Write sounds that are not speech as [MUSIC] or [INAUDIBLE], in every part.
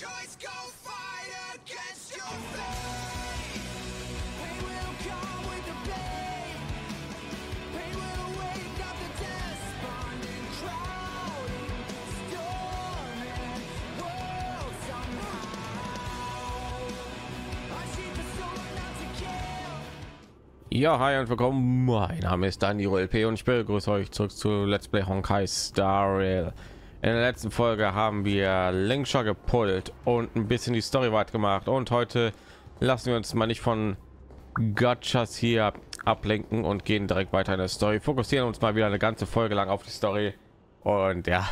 choice, go fight against your fate. Ja, hi und willkommen. Mein Name ist Daniel LP und ich begrüße euch zurück zu Let's Play Honkai Star Rail. In der letzten Folge haben wir Linkscher gepult und ein bisschen die Story weit gemacht und heute lassen wir uns mal nicht von Gotchas hier ablenken und gehen direkt weiter in der Story. Fokussieren uns mal wieder eine ganze Folge lang auf die Story und ja,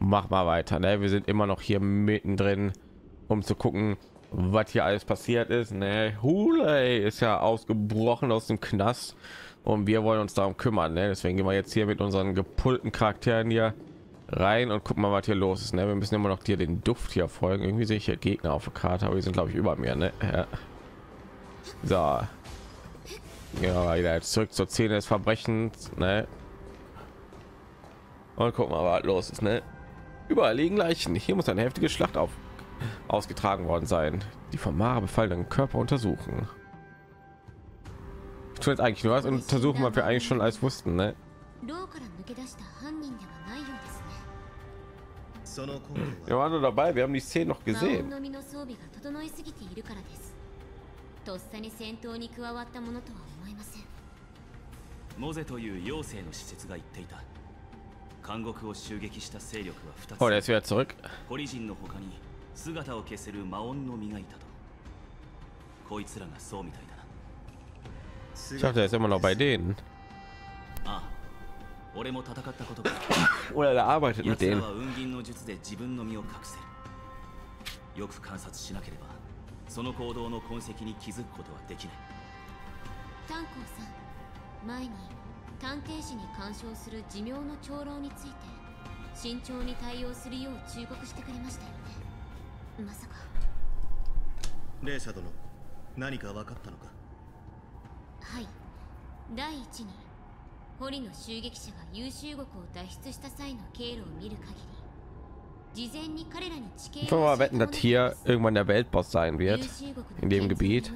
mach mal weiter. Ne? Wir sind immer noch hier mittendrin, um zu gucken, was hier alles passiert ist. Ne? Hule ist ja ausgebrochen aus dem Knast und wir wollen uns darum kümmern. Ne? Deswegen gehen wir jetzt hier mit unseren gepulten Charakteren hier rein und gucken mal, was hier los ist. Ne? Wir müssen immer noch dir den Duft hier folgen. Irgendwie sehe ich hier Gegner auf der Karte, aber die sind glaube ich über mir. Ne? Ja. So. Ja, wieder zurück zur Szene des Verbrechens. Ne? Und gucken mal, was los ist. Ne? Überall liegen Leichen. Hier muss eine heftige Schlacht auf ausgetragen worden sein. Die vom Mara befallenen Körper untersuchen. Ich tue jetzt eigentlich nur was und untersuchen, was wir eigentlich schon alles wussten. Ne? Wir は waren nur dabei. Wir haben die Szene noch 魔音 gesehen. の実の装備が整いすぎているからですとっさに戦闘に加わったものとは思えませんモゼという妖精の施設が言っていた監獄を襲撃した勢力は2つ Oh, der ist wieder zurück. ポリ人の他に姿を消せる魔音の実がいたとこいつらがそうみたいだな Ich dachte, er ist immer noch bei denen. ああ俺も戦ったことが。Oder er arbeitet mit 奴ら denen. は雲銀の術で自分の身を隠せる。よく観察しなければその行動の痕跡に気づくことはできない。炭鉱さん前に探偵士に干渉する寿命の長老について慎重に対応するよう忠告してくれましたよね。まさか。レーサ殿何か分かったのか？はい。第一に堀の襲撃者が優秀国を脱出した際の経路を見る限り事前に彼らに地形 Ich will mal wetten, dass hier irgendwann der Weltboss sein wird. in dem Gebiet.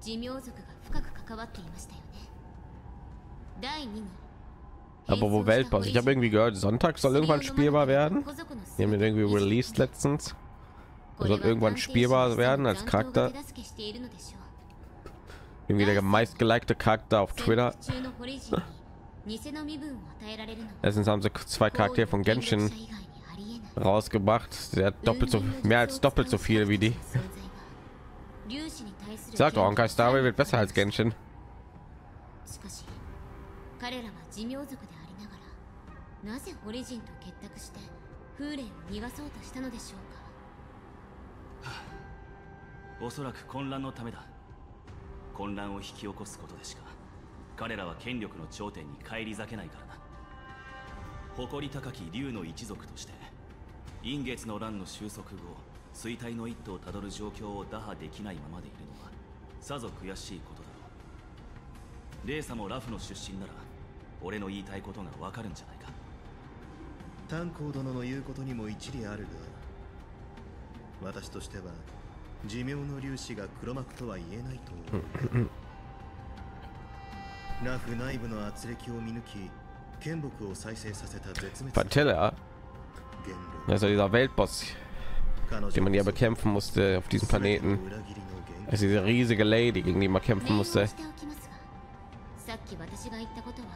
寿命族が深く関わっていましたよね第二に Aber wo Weltboss? Ich habe irgendwie gehört, Sonntag soll irgendwann spielbar werden. Die haben den irgendwie released letztens. Er soll irgendwann spielbar werden als Charakter. Irgendwie der meistgelikte Charakter auf Twitter. [LAUGHS] Letztens haben sie zwei Charaktere von Genshin rausgebracht. Der hat doppelt so mehr als doppelt so viel wie die. Sagt doch, Honkai Star Rail wird besser als Genshin. [SIGHS] 混乱を引き起こすことでしか彼らは権力の頂点に返り咲けないからな。誇り高き竜の一族として陰月の乱の収束後衰退の一途をたどる状況を打破できないままでいるのはさぞ悔しいことだろう。レーサもラフの出身なら俺の言いたいことがわかるんじゃないか。炭鉱殿の言うことにも一理あるが私としては寿命の粒子が黒幕とは言えないと思うラフ内部の圧力を見抜き剣木を再生させた絶滅 Pantella, 言 das ist ja dieser Weltboss, 論 den man ja bekämpfen musste auf diesem Planeten. 裏切りの原 Das ist diese riesige Lady, gegen die man kämpfen 念を musste. しておきますがさっき私が言ったことは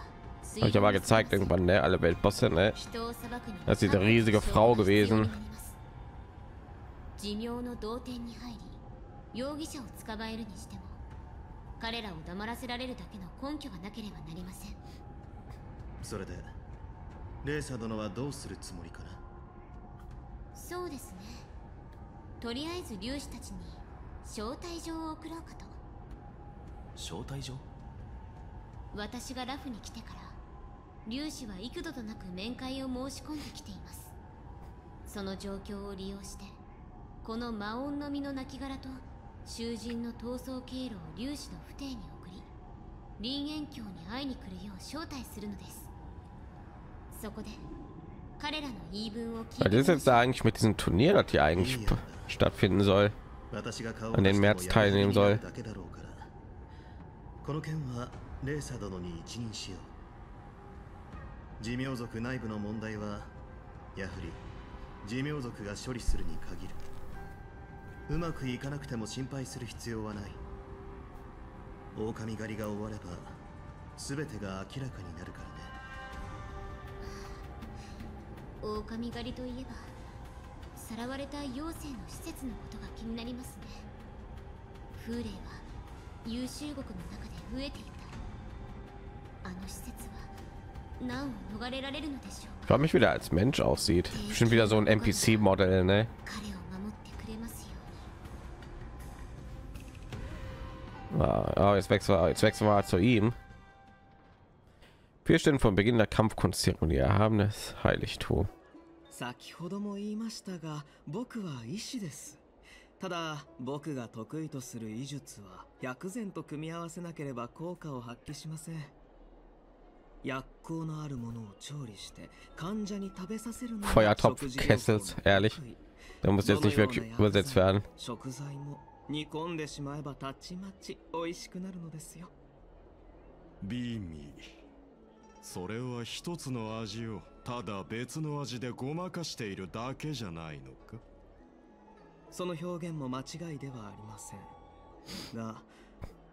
Habe ich aber gezeigt irgendwann, ne? Alle Weltbosse, ne? 人を裁くに Das ist diese riesige Frau gewesen. 寿命の同点に入り容疑者を捕まえるにしても彼らを黙らせられるだけの根拠がなければなりません。それでレーサ殿はどうするつもりかな？そうですね。とりあえず粒子たちに招待状を送ろうかと。招待状？私がラフに来てから粒子は幾度となく面会を申し込んできています。その状況を利用してこの魔音の実の亡骸と囚人の逃走経路を粒子の不定に送り林園郷に会いに来るよう招待するのです。そこで彼らの言い分を聞 Was いて ist みま jetzt da う eigentlich mit diesem Turnier, この件はレーサ殿に一任しよう。寿命族内部の問題はやはり寿命族が処理するに限るうまくいかなくても心配する必要はない。狼狩りが終われば全てが明らかになるからね。狼狩りといえばさらわれた妖精の施設のことが気になりますね。風霊は優秀国の中で飢えていた。あの施設は難を逃れられるのでしょう Ich か。Frage mich, wie der als Mensch aussieht. Bestimmt wieder so ein NPC-Modell, ne? Ah, ah, jetzt wechseln wir, jetzt wechseln wir zu ihm. Vier Stunden vom Beginn der Kampfkunstzeremonie. Erhabenes Heiligtum. 先ほども言いましたが僕は医師ですただ僕が得意とする医術は薬膳と組み合わせなければ効果を発揮しません薬効のあるものを調理して患者に食べさせるのが Feuertopf 食事療法の Kessels, ehrlich. 得意 Der muss jetzt nicht wirklich übersetzt werden. 食材も 煮込んでしまえばたちまち美味しくなるのですよ。ビーミーそれは一つの味をただ別の味でごまかしているだけじゃないのか？その表現も間違いではありません。が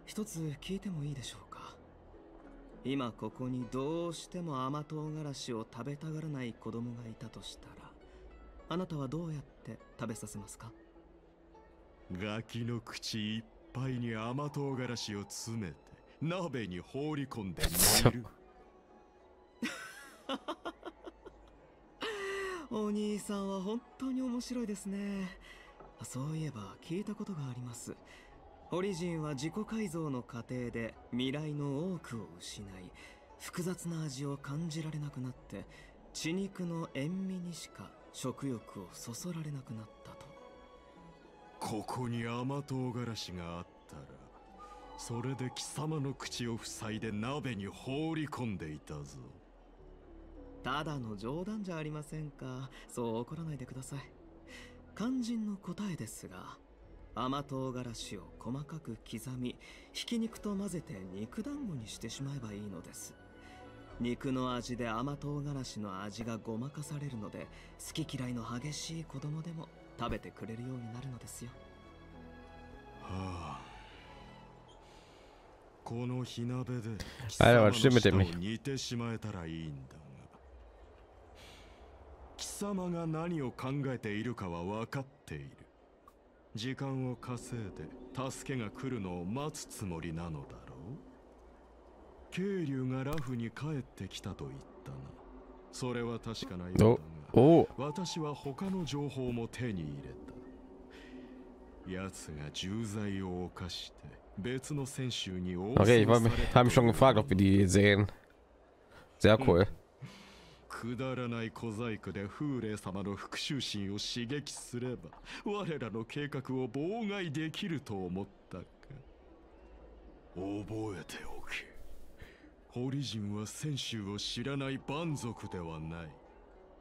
一つ聞いてもいいでしょうか？今ここにどうしても甘唐辛子を食べたがらない子供がいたとしたらあなたはどうやって食べさせますか？ガキの口いっぱいに甘唐辛子を詰めて鍋に放り込んで煮る。[LAUGHS] お兄さんは本当に面白いですね。そういえば聞いたことがあります。オリジンは自己改造の過程で未来の多くを失い複雑な味を感じられなくなって血肉の塩味にしか食欲をそそられなくなったとここに甘唐辛子があったらそれで貴様の口を塞いで鍋に放り込んでいたぞ。ただの冗談じゃありませんか。そう怒らないでください。肝心の答えですが甘唐辛子を細かく刻みひき肉と混ぜて肉団子にしてしまえばいいのです。肉の味で甘唐辛子の味がごまかされるので好き嫌いの激しい子供でも食べてくれるようになるのですよ。はあ。この火鍋で貴あれは様の舌を煮てしまえたらいいんだが。貴様が何を考えているかは分かっている。時間を稼いで助けが来るのを待つつもりなのだろう。渓流がラフに帰ってきたと言ったな。それは確かなようだ Oh, が oh. 私は他の情報も手に入れた奴が重罪を犯して別の選手に応 Okay, ich habe mich schon gefragt, ob wir die sehen. Sehr cool. くだらない小細工で風霊様の復讐心を刺激すれば我らの計画を妨害できると思ったか覚えておけホリジンは選手を知らない蛮族ではない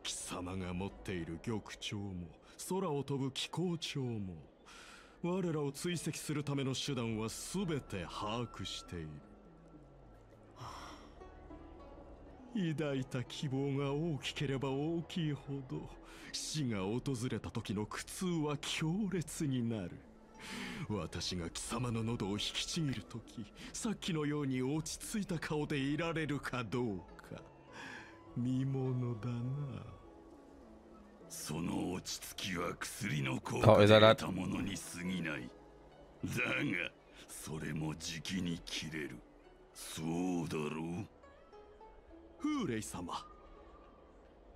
貴様が持っている玉鳥も空を飛ぶ気候鳥も我らを追跡するための手段は全て把握している。抱いた希望が大きければ大きいほど死が訪れた時の苦痛は強烈になる。私が貴様の喉を引きちぎる時さっきのように落ち着いた顔でいられるかどうか。見ものだな。その落ち着きは薬の効顔果で得たものに過ぎない。だがそれもじきに切れる。そうだろう。風霊様。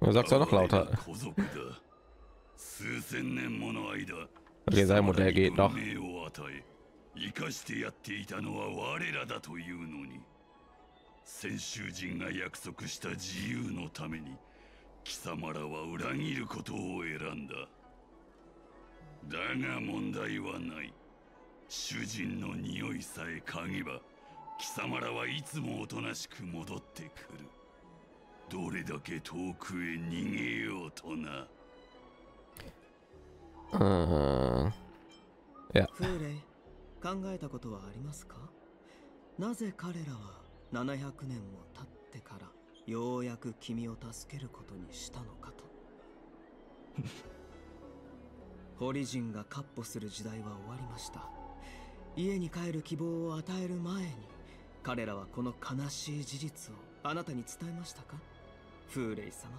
Du sagst ja noch lauter. 古族だ。数千年もの間 Okay, sein Modell geht 貴 noch. 生かしてやっていたのは我らだというのに先週人が約束した自由のために貴様らは裏切ることを選んだ。だが問題はない。主人の匂いさえ嗅げば貴様らはいつもおとなしく戻ってくる。どれだけ遠くへ逃げようとな。Äh, フーレイ考えたことはありますか？なぜ彼らは700年も経ってからようやく君を助けることにしたのかと。ホリジンが闊歩する時代は終わりました。家に帰る希望を与える前に彼らはこの悲しい事実をあなたに伝えましたか？フーレイ様。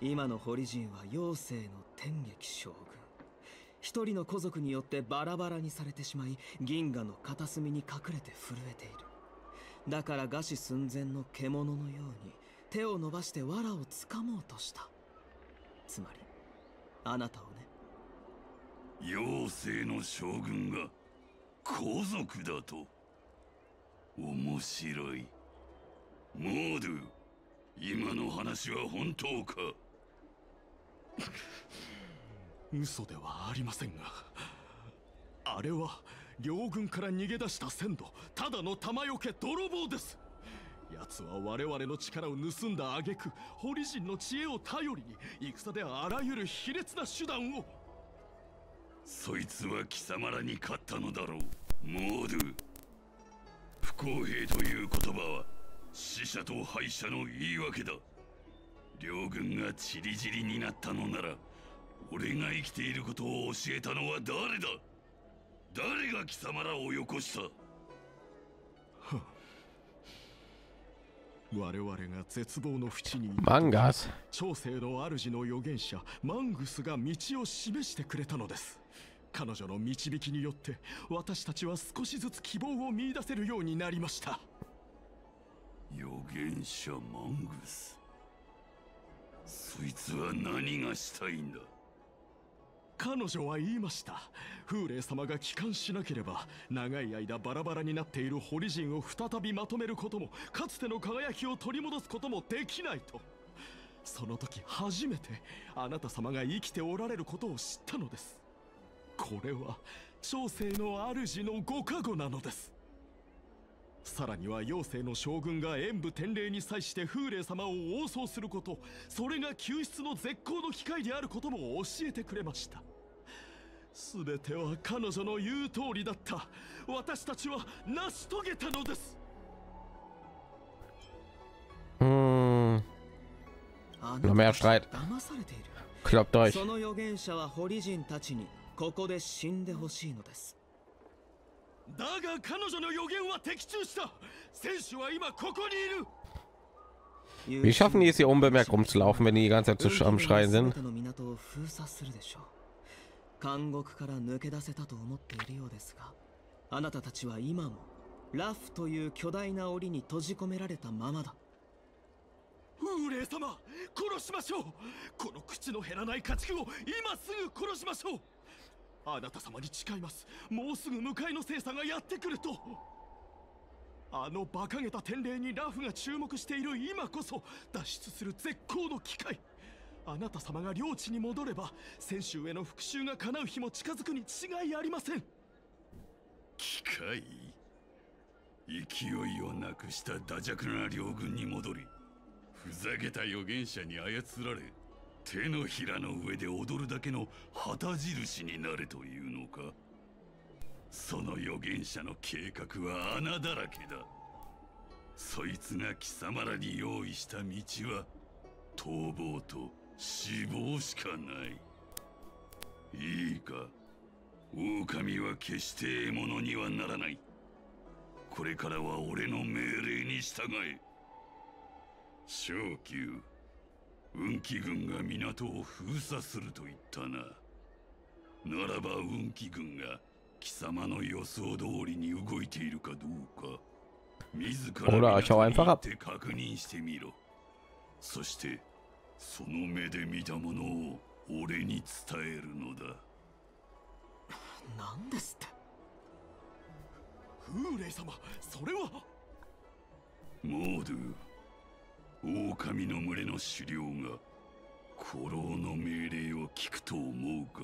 今のホリジンは妖精の天撃将軍。一人の古族によってバラバラにされてしまい銀河の片隅に隠れて震えている。だから餓死寸前の獣のように手を伸ばして藁をつかもうとした。つまりあなたをね。妖精の将軍が皇族だと。面白い。モードゥ今の話は本当か？嘘ではありませんがあれは両軍から逃げ出した先祖ただの玉よけ泥棒です。奴は我々の力を盗んだ挙句ホリジンの知恵を頼りに戦であらゆる卑劣な手段を。そいつは貴様らに勝ったのだろう。モード不公平という言葉は死者と敗者の言い訳だ。両軍がチリジリになったのなら俺が生きていることを教えたのは誰だ？誰が貴様らをよこした？[LAUGHS] 我々が絶望の淵にいる Mangas. 長生の主の預言者マングスが道を示してくれたのです。彼女の導きによって私たちは少しずつ希望を見出せるようになりました。預言者マングス。そいつは何がしたいんだ？彼女は言いました。風霊様が帰還しなければ長い間バラバラになっている堀人を再びまとめることもかつての輝きを取り戻すこともできないと。その時初めてあなた様が生きておられることを知ったのです。これは長生の主のご加護なのです。さらには妖精の将軍が演武天霊に際して風霊様を応送することそれが救出の絶好の機会であることも教えてくれました。全ては彼女の言う通りだった私たちは成し遂げたのです Hm, あ noch mehr Streit. 騙されている Kloppt euch. その預言者はホリ人たちにここで死んでほしいのですだが彼女の予言は的中した選手は今ここにいる Wie schaffen die es hier unbemerkt rumzulaufen, wenn die die ganze Zeit zu am Schreien 全 sind? 監獄から抜け出せたと思っているようですがあなたたちは今もラフという巨大な檻に閉じ込められたままだ。風霊様殺しましょう。この口の減らない家畜を今すぐ殺しましょう。あなた様に誓います。もうすぐ迎えの精査がやってくると。あの馬鹿げた天霊にラフが注目している今こそ脱出する絶好の機会。あなた様が領地に戻れば先週への復讐が叶う日も近づくに違いありません。機械？勢いをなくした打弱な両軍に戻りふざけた預言者に操られ手のひらの上で踊るだけの旗印になれというのか。その預言者の計画は穴だらけだ。そいつが貴様らに用意した道は逃亡と死亡しかない。いいか。狼は決して獲物にはならない。これからは俺の命令に従え。小宮運気軍が港を封鎖すると言ったな。ならば運気軍が貴様の予想通りに動いているかどうか。自ら ab. て確認してみろ。そしてその目で見たものを俺に伝えるのだ。何ですって？風霊様それは。モードゥ狼の群れの狩猟が古老の命令を聞くと思うか？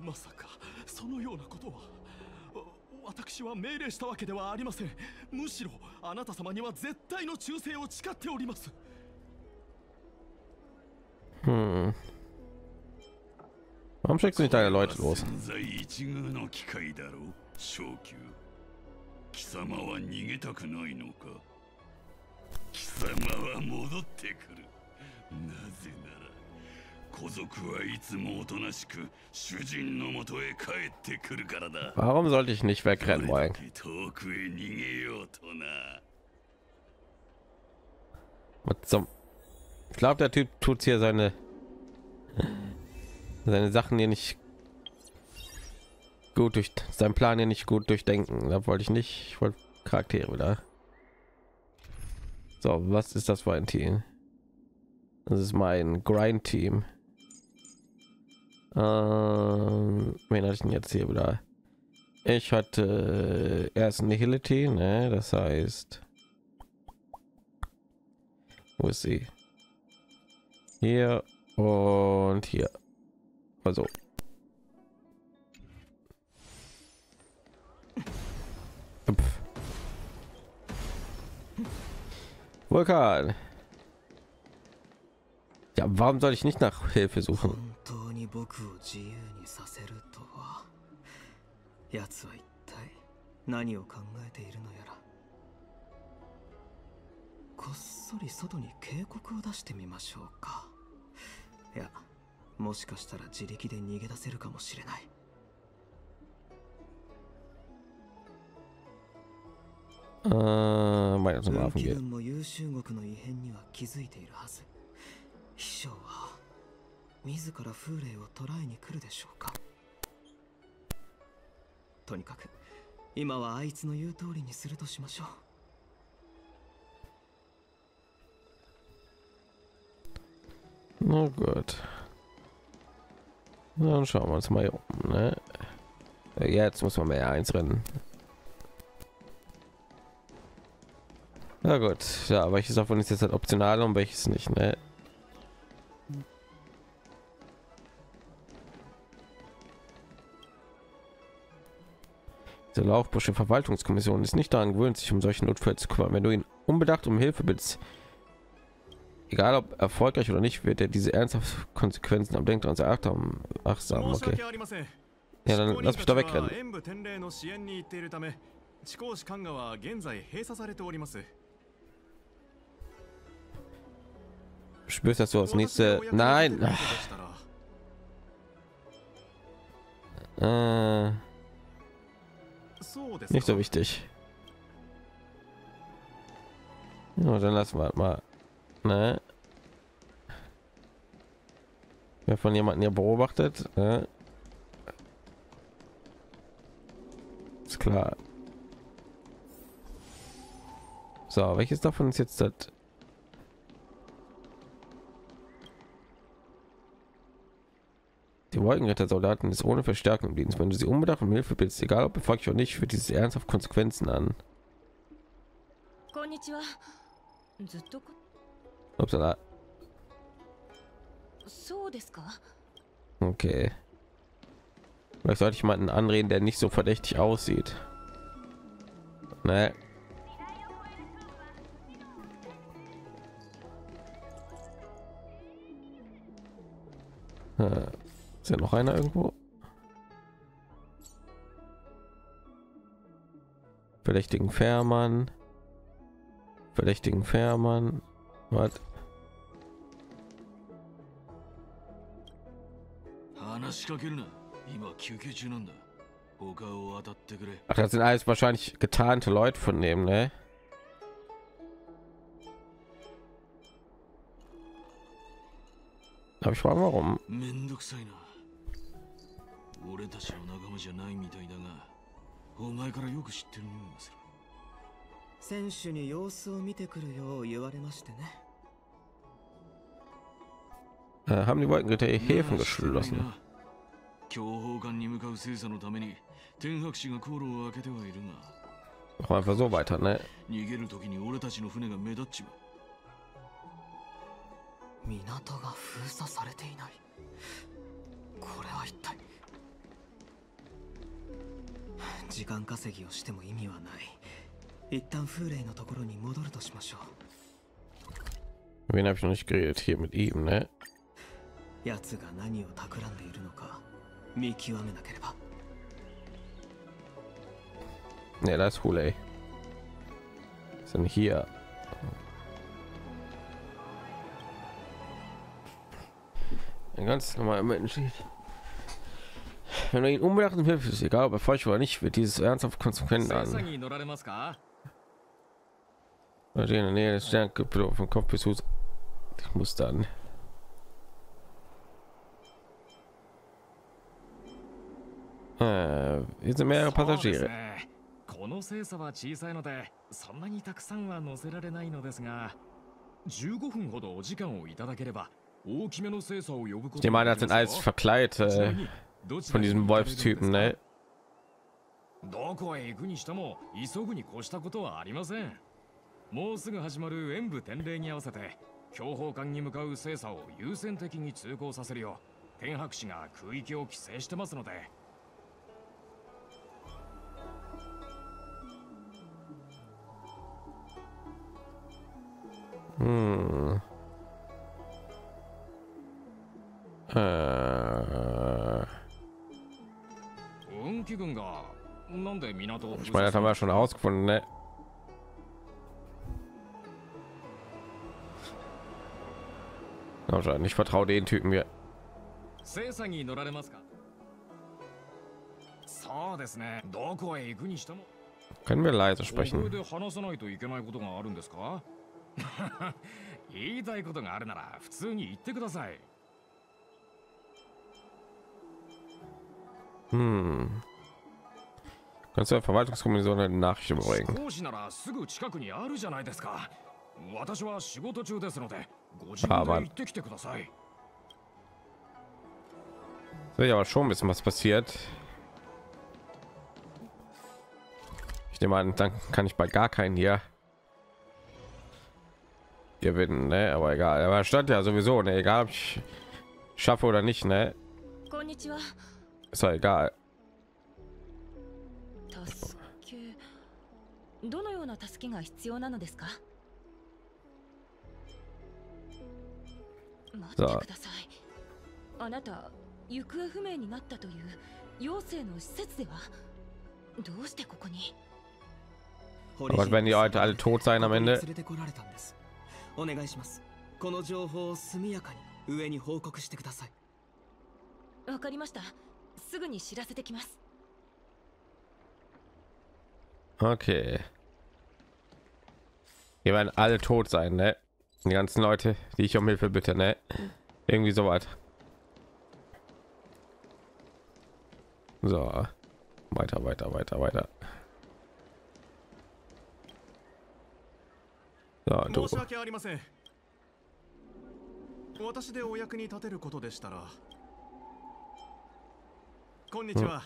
まさかそのようなことは。私は命令したわけではありません。むしろあなた様には絶対の忠誠を誓っております Hm. Warum schickst du nicht deine Leute los? 千載一遇の機会だろう昇級貴様は逃げたくないのか貴様は戻ってくるなぜなら古族はいつもおとなしく主人のもとへ帰ってくるからだ Warum sollte ich nicht ど wegrennen れ wollen? だけ遠くへ逃げようとな Was zum... ich glaube, der Typ tut hier seine seine Sachen hier nicht gut durch seinen Plan hier nicht gut durchdenken. Da wollte ich nicht. Ich wollte Charaktere wieder. So, was ist das für ein Team? Das ist mein Grind-Team. Ähm, wen hatte ich denn jetzt hier wieder? Ich hatte erst Nihility, ne? Das heißt, wo ist sie? Hier und hier. Also. Pff. Vulkan. Ja, warum soll ich nicht nach Hilfe suchen? 本当に僕を自由にさせるとは奴は一体何を考えているのやらこっそり外に警告を出してみましょうか いやもしかしたら自力で逃げ出せるかもしれない。Äh, weiter zum 運 Hafen 気 gehen. 軍も優秀国の異変には気づいているはず。秘書は自ら風霊を捕らえに来るでしょうか。とにかく今はあいつの言う通りにするとしましょう Na gut. Dann schauen wir uns mal um. Ne? Jetzt muss man mehr eins rennen. Na gut, ja, welches davon ist jetzt halt optional und welches nicht, ne? Diese Laufbusche Verwaltungskommission ist nicht daran gewöhnt, sich um solche Notfälle zu kümmern. Wenn du ihn unbedacht um Hilfe bittest, egal ob erfolgreich oder nicht, wird er diese ernsthaft Konsequenzen am Denkt und sehr achtsam, achtsam. 申し Okay. 訳ありません Ja, dann 執行 lass 人 mich た da ちは wegrennen. 演武天霊の支援に行っているため地高士官河は現在閉鎖されております Spürst dass du das 私が nächste. お役に立て Nein! ることでしたら Äh, そうです nicht か so wichtig. Ja, dann lassen wir mal. Ne? Wer von jemanden hier beobachtet? Ne? Ist klar. So, welches davon ist jetzt das? Die Wolkenretter-Soldaten ist ohne Verstärkung im Dienst. Wenn du sie unbedacht um Hilfe bittest, egal ob erfolgreich oder nicht, wird dieses ernsthaft Konsequenzen an. Upsala. Okay. Vielleicht sollte ich jemanden anreden, der nicht so verdächtig aussieht. Ne. Äh, ist ja noch einer irgendwo? Verdächtigen Fährmann. Verdächtigen Fährmann. Was? 話しかけるな今休憩中なんだ他を当たってくれ Ach, das sind alles wahrscheinlich getarnte Leute von dem, ne? Aber ich frage warum. めんどくさいな俺たちの仲間じゃないみたいだがお前からよく知ってる匂いがする選手に様子を見てくるよう言われましてね。Äh, haben die Wolkenritter Häfen geschlossen? な強砲艦に向かう精査のために天白氏が航路を開けてはいるが wir einfach so weiter, ne? 逃げる時に俺たちの船が目立っちまう港が封鎖されていない。これは一体。時間稼ぎをしても意味はない 一旦風霊のところに戻るとしましょ Wen habe ich noch nicht geredet? Hier mit ihm, ne? う奴が何を企んでいるのか見極めなければ Ne, da ist Hulei. Was ist denn hier? Ein ganz normaler Mensch. Wenn du ihn unbedacht und hilfst, ist egal, ob er falsch war oder nicht, wird dieses ernsthaft konsequent 精査 an. in der Nähe des Sterngipfels vom Kopf bis Fuß. Ich muss dann. Äh, hier sind mehrere そうです Passagiere. ねこの精査は小さいのでそんなにたくさんは乗せられないのですが15分ほどお時間をいただければ大きめの精査を呼ぶこ Ich と nehme が an, で das き sind ますよ alles verkleidet ちな äh, みにどち von らに diesen 行かれるんです Wolfstypen, か ne? どこへ行くにしても急ぐに越したことはありません もうすぐ始まる演武典礼に合わせて強砲艦に向かう精査を優先的に通行させるよう天白氏が空域を規制してますので Hm. Äh, 運気軍がなんで港を ich meine, das haben wir schon herausgefunden, ne? Komm schon, ich vertraue den Typen mir. 精査に乗られますかそうですねどこへ行くにしても Können wir leise ここ sprechen? で話さないといけないことがあるんですか[LAUGHS] 言いたいことがあるなら普通に言ってください Hm. Kannst du der Verwaltungskommission eine Nachricht überbringen? 少しならすぐ近くにあるじゃないですか私は仕事中ですので ご自分であまあ行ってきてください Sehe ich aber schon ein bisschen was passiert. Ich nehme an, dann kann ich bei gar keinen hier gewinnen, ne? Aber egal. Aber stand ja sowieso, ne? Egal, ob ich schaffe oder nicht, ne? こんにちは Ist doch egal. 助けどのような助けが必要なのですか 待ってください。あなた行方不明になったという妖精の施設では？どうしてここに？Aber wenn die Leute alle tot sein am Ende. お願いします。この情報を速やかに上に報告してください。わかりました。すぐに知らせてきます。Okay. Wir werden alle tot sein, ne? Die ganzen Leute, die ich um Hilfe bitte, ne? Irgendwie so weit. So. Weiter, weiter, weiter, weiter. So, du. 申し訳ありません私でお役に立てることでしたらこんにちは、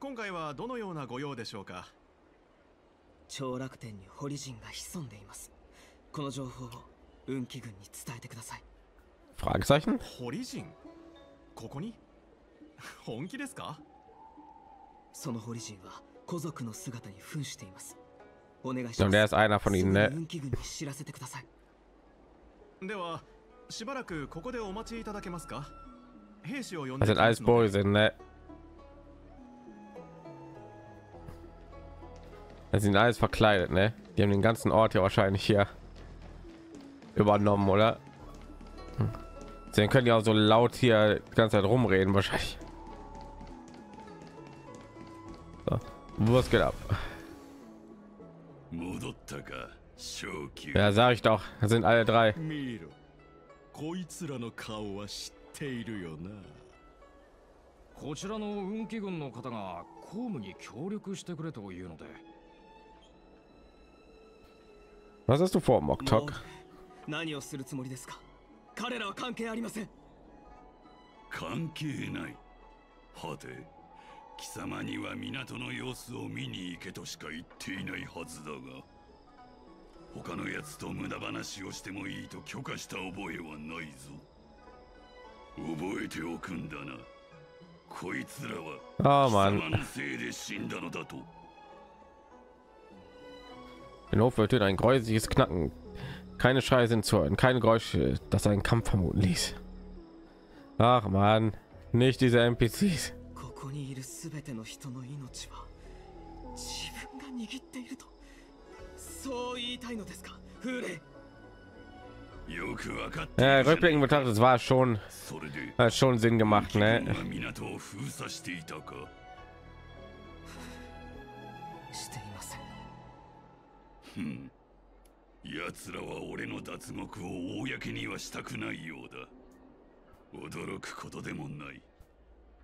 今回はどのようなご用でしょうか長楽天に堀人が潜んでいますこの情報を 運気軍に伝えてください Fragezeichen? 堀人ここに本気ですかその堀人は古族の姿に扮していますお願いし Und ま der す ist einer von す ihnen, ぐ ne? に運気軍に知らせてくださいではしばらくここでお待ちいただけますか兵士を呼んで Das sind きま alles すので Böse, ne? Das sind alles verkleidet, ne? Die haben den ganzen Ort ja wahrscheinlich hier übernommen, oder? Hm. Können ja auch so laut hier die ganze Zeit rumreden wahrscheinlich. So. Was geht ab? Ja, sag ich doch. Das sind alle drei. Was hast du vor, Moktok? う何をするつもりですか？彼らは関係ありません。関係ない。はて貴様には港の様子を見に行けとしか言っていないはずだが他のやつと無駄話をしてもいいと許可した覚えはないぞ。覚えておくんだな。こいつらは Oh 貴様.のせいで死んだのだと。Den Hof ertönt ein gräusliches Knacken. Keine Schreie sind zu hören, keine Geräusche, das einen Kampf vermuten ließ. Ach man, nicht diese NPCs. Ja, äh, äh, rückblickend betrachtet, war schon, hat schon Sinn gemacht, ne? Hm. 奴らは俺の脱獄を公にはしたくないようだ。驚くことでもない。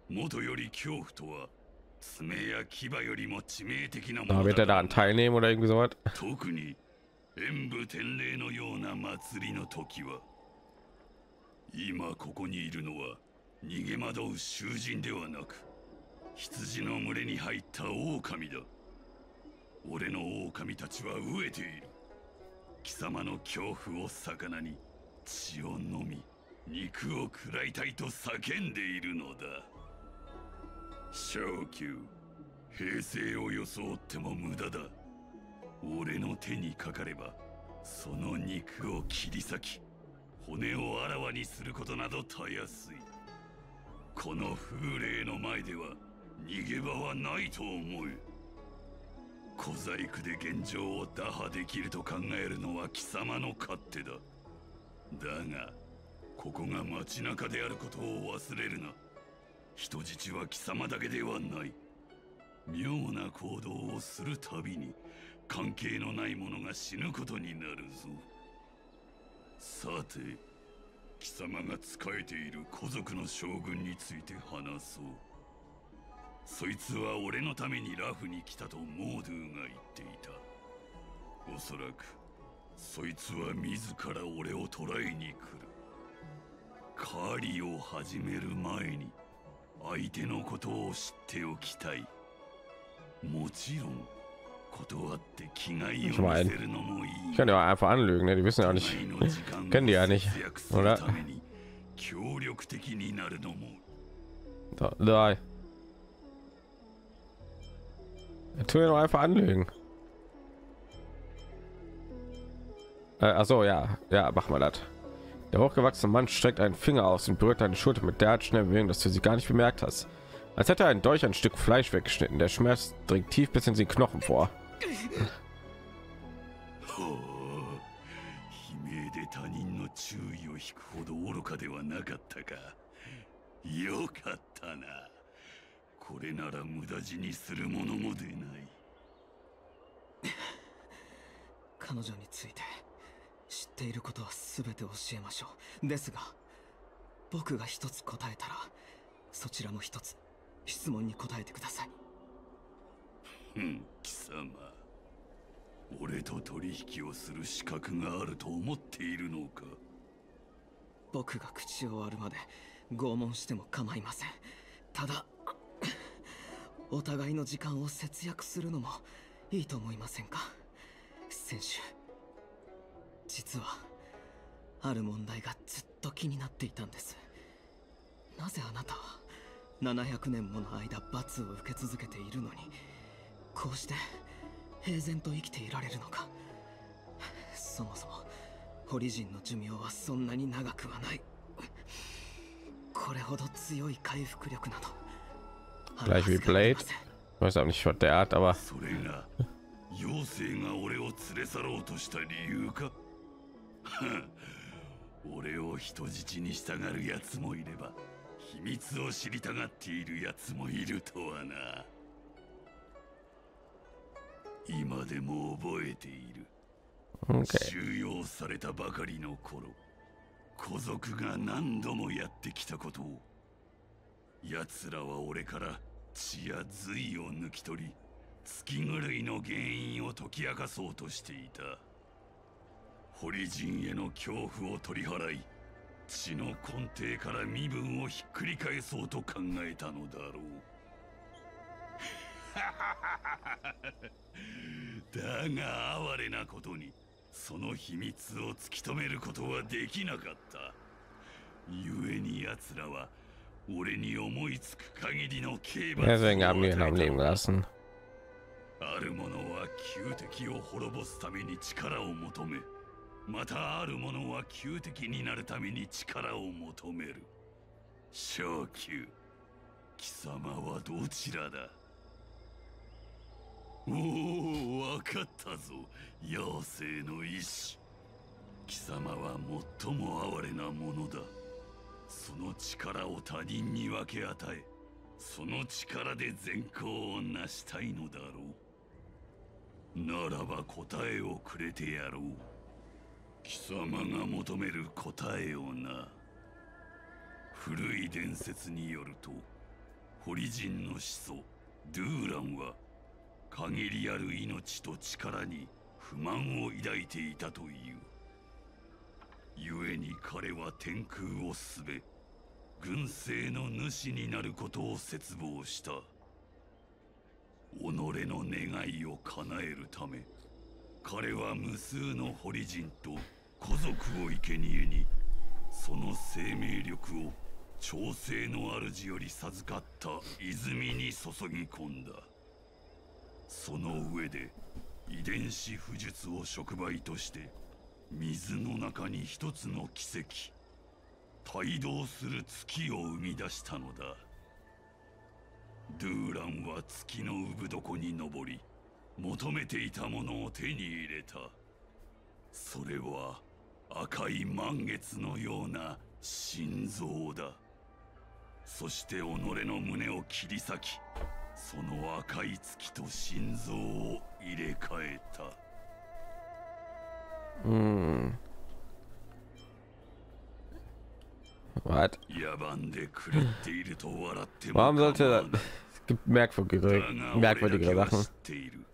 元より恐怖とは爪や牙よりも致命的なもの wird だ er daran teilnehmen oder irgendwie sowas. 特に演武天霊のような祭りの時は今ここにいるのは逃げ惑う囚人ではなく羊の群れに入った狼だ。俺の狼たちは飢えている貴様の恐怖を魚に血を飲み肉を食らいたいと叫んでいるのだ。昇級平静を装っても無駄だ。俺の手にかかればその肉を切り裂き骨をあらわにすることなどたやすい。この風霊の前では逃げ場はないと思う。小細工で現状を打破できると考えるのは貴様の勝手だ。だがここが街中であることを忘れるな。人質は貴様だけではない。妙な行動をするたびに関係のない者が死ぬことになるぞ。さて貴様が仕えている古族の将軍について話そう。そいつは俺のためにラフに来たとモードゥが言っていたおそらくそいつは自ら俺を捕らえに来る狩りを始める前に相手のことを知っておきたいもちろん断って気概を Ich meine, Ich kann ja einfach anlügen, ne? Die wissen ja nicht. Kennen die ja nicht, oder? ために協力的になるのも Da, Tu ihn doch einfach anlügen. Äh, achso, ja, ja, machen wir das. Der hochgewachsene Mann streckt einen Finger aus und berührt deine Schulter mit der Art schnell Bewegung, dass du sie gar nicht bemerkt hast. Als hätte ein Dolch ein Stück Fleisch weggeschnitten. Der Schmerz dringt tief bis in die Knochen vor. これなら無駄死にするものも出ない。[LAUGHS] 彼女について知っていることは全て教えましょう。ですが僕が一つ答えたらそちらも一つ質問に答えてください。うん貴様。俺と取引をする資格があると思っているのか？僕が口を割るまで拷問しても構いません。ただお互いの時間を節約するのもいいと思いませんか？選手実はある問題がずっと気になっていたんです。なぜあなたは700年もの間罰を受け続けているのにこうして平然と生きていられるのか？そもそもホリジンの寿命はそんなに長くはない。これほど強い回復力など Gleich wie Blade. Ich weiß auch nicht, was der hat, aber それが妖精が俺を連れ去ろうとした理由か俺を人質に従うやつもいれば秘密を知りたがっているやつもいるとはな今でも覚えている okay. 収容されたばかりの頃古族が何度もやってきたことを奴らは俺から血や髄を抜き取り月狂いの原因を解き明かそうとしていた。堀人への恐怖を取り払い血の根底から身分をひっくり返そうと考えたのだろう。[LAUGHS] だが哀れなことにその秘密を突き止めることはできなかった。故に奴らは俺に思いつく限りの刑罰 Deswegen を haben wir ihn 与 am Leben gelassen. ある者は旧敵を滅ぼすために力を求めまたある者は旧敵になるために力を求める。昇級。貴様はどちらだ？おおわかったぞ。妖精の意志。貴様は最も哀れなものだその力を他人に分け与えその力で善行を成したいのだろう。ならば答えをくれてやろう。貴様が求める答えをな。古い伝説によるとホリジンの始祖ドゥーランは限りある命と力に不満を抱いていたという。故に彼は天空をすべ軍政の主になることを絶望した。己の願いを叶えるため彼は無数のホリ人と古族を生贄にその生命力を調整の主より授かった泉に注ぎ込んだ。その上で遺伝子不術を触媒として水の中に一つの奇跡。帯同する月を生み出したのだ。ドゥーランは月の産床に登り求めていたものを手に入れた。それは赤い満月のような心臓だ。そして己の胸を切り裂きその赤い月と心臓を入れ替えた。Hm. Was? 野蛮で狂っていると笑っても Warum sollte 構わ das? ない Es gibt merkwürdigere, だが俺だ merkwürdigere けは知 Sachen. っている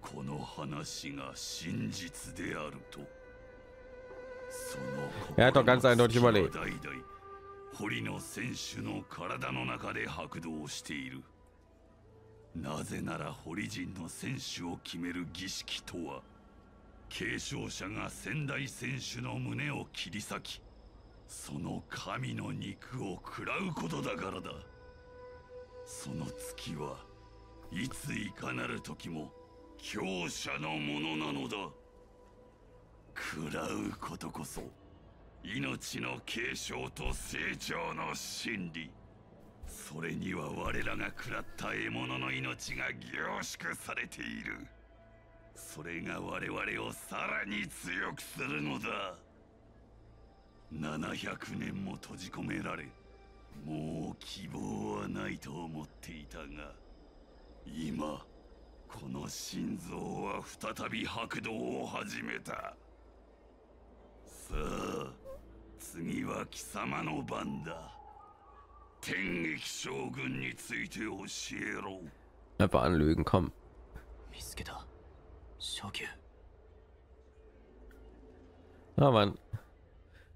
この話が真実であるとその Er hat doch ganz 心の eindeutig 月は überlebt. 代々堀の選手の体の中で拍動しているなぜなら堀人の選手を決める儀式とは継承者が先代選手の胸を切り裂きその神の肉を食らうことだからだ。その月はいついかなる時も強者のものなのだ。食らうことこそ命の継承と成長の真理。それには我らが食らった獲物の命が凝縮されている。それが我々をさらに強くするのだ。700年も閉じ込められもう希望はないと思っていたが今この心臓は再び拍動を始めた。さあ次は貴様の番だ。天撃将軍について教えろ。Einfach anlügen, komm. 見つけた初級 Na Mann.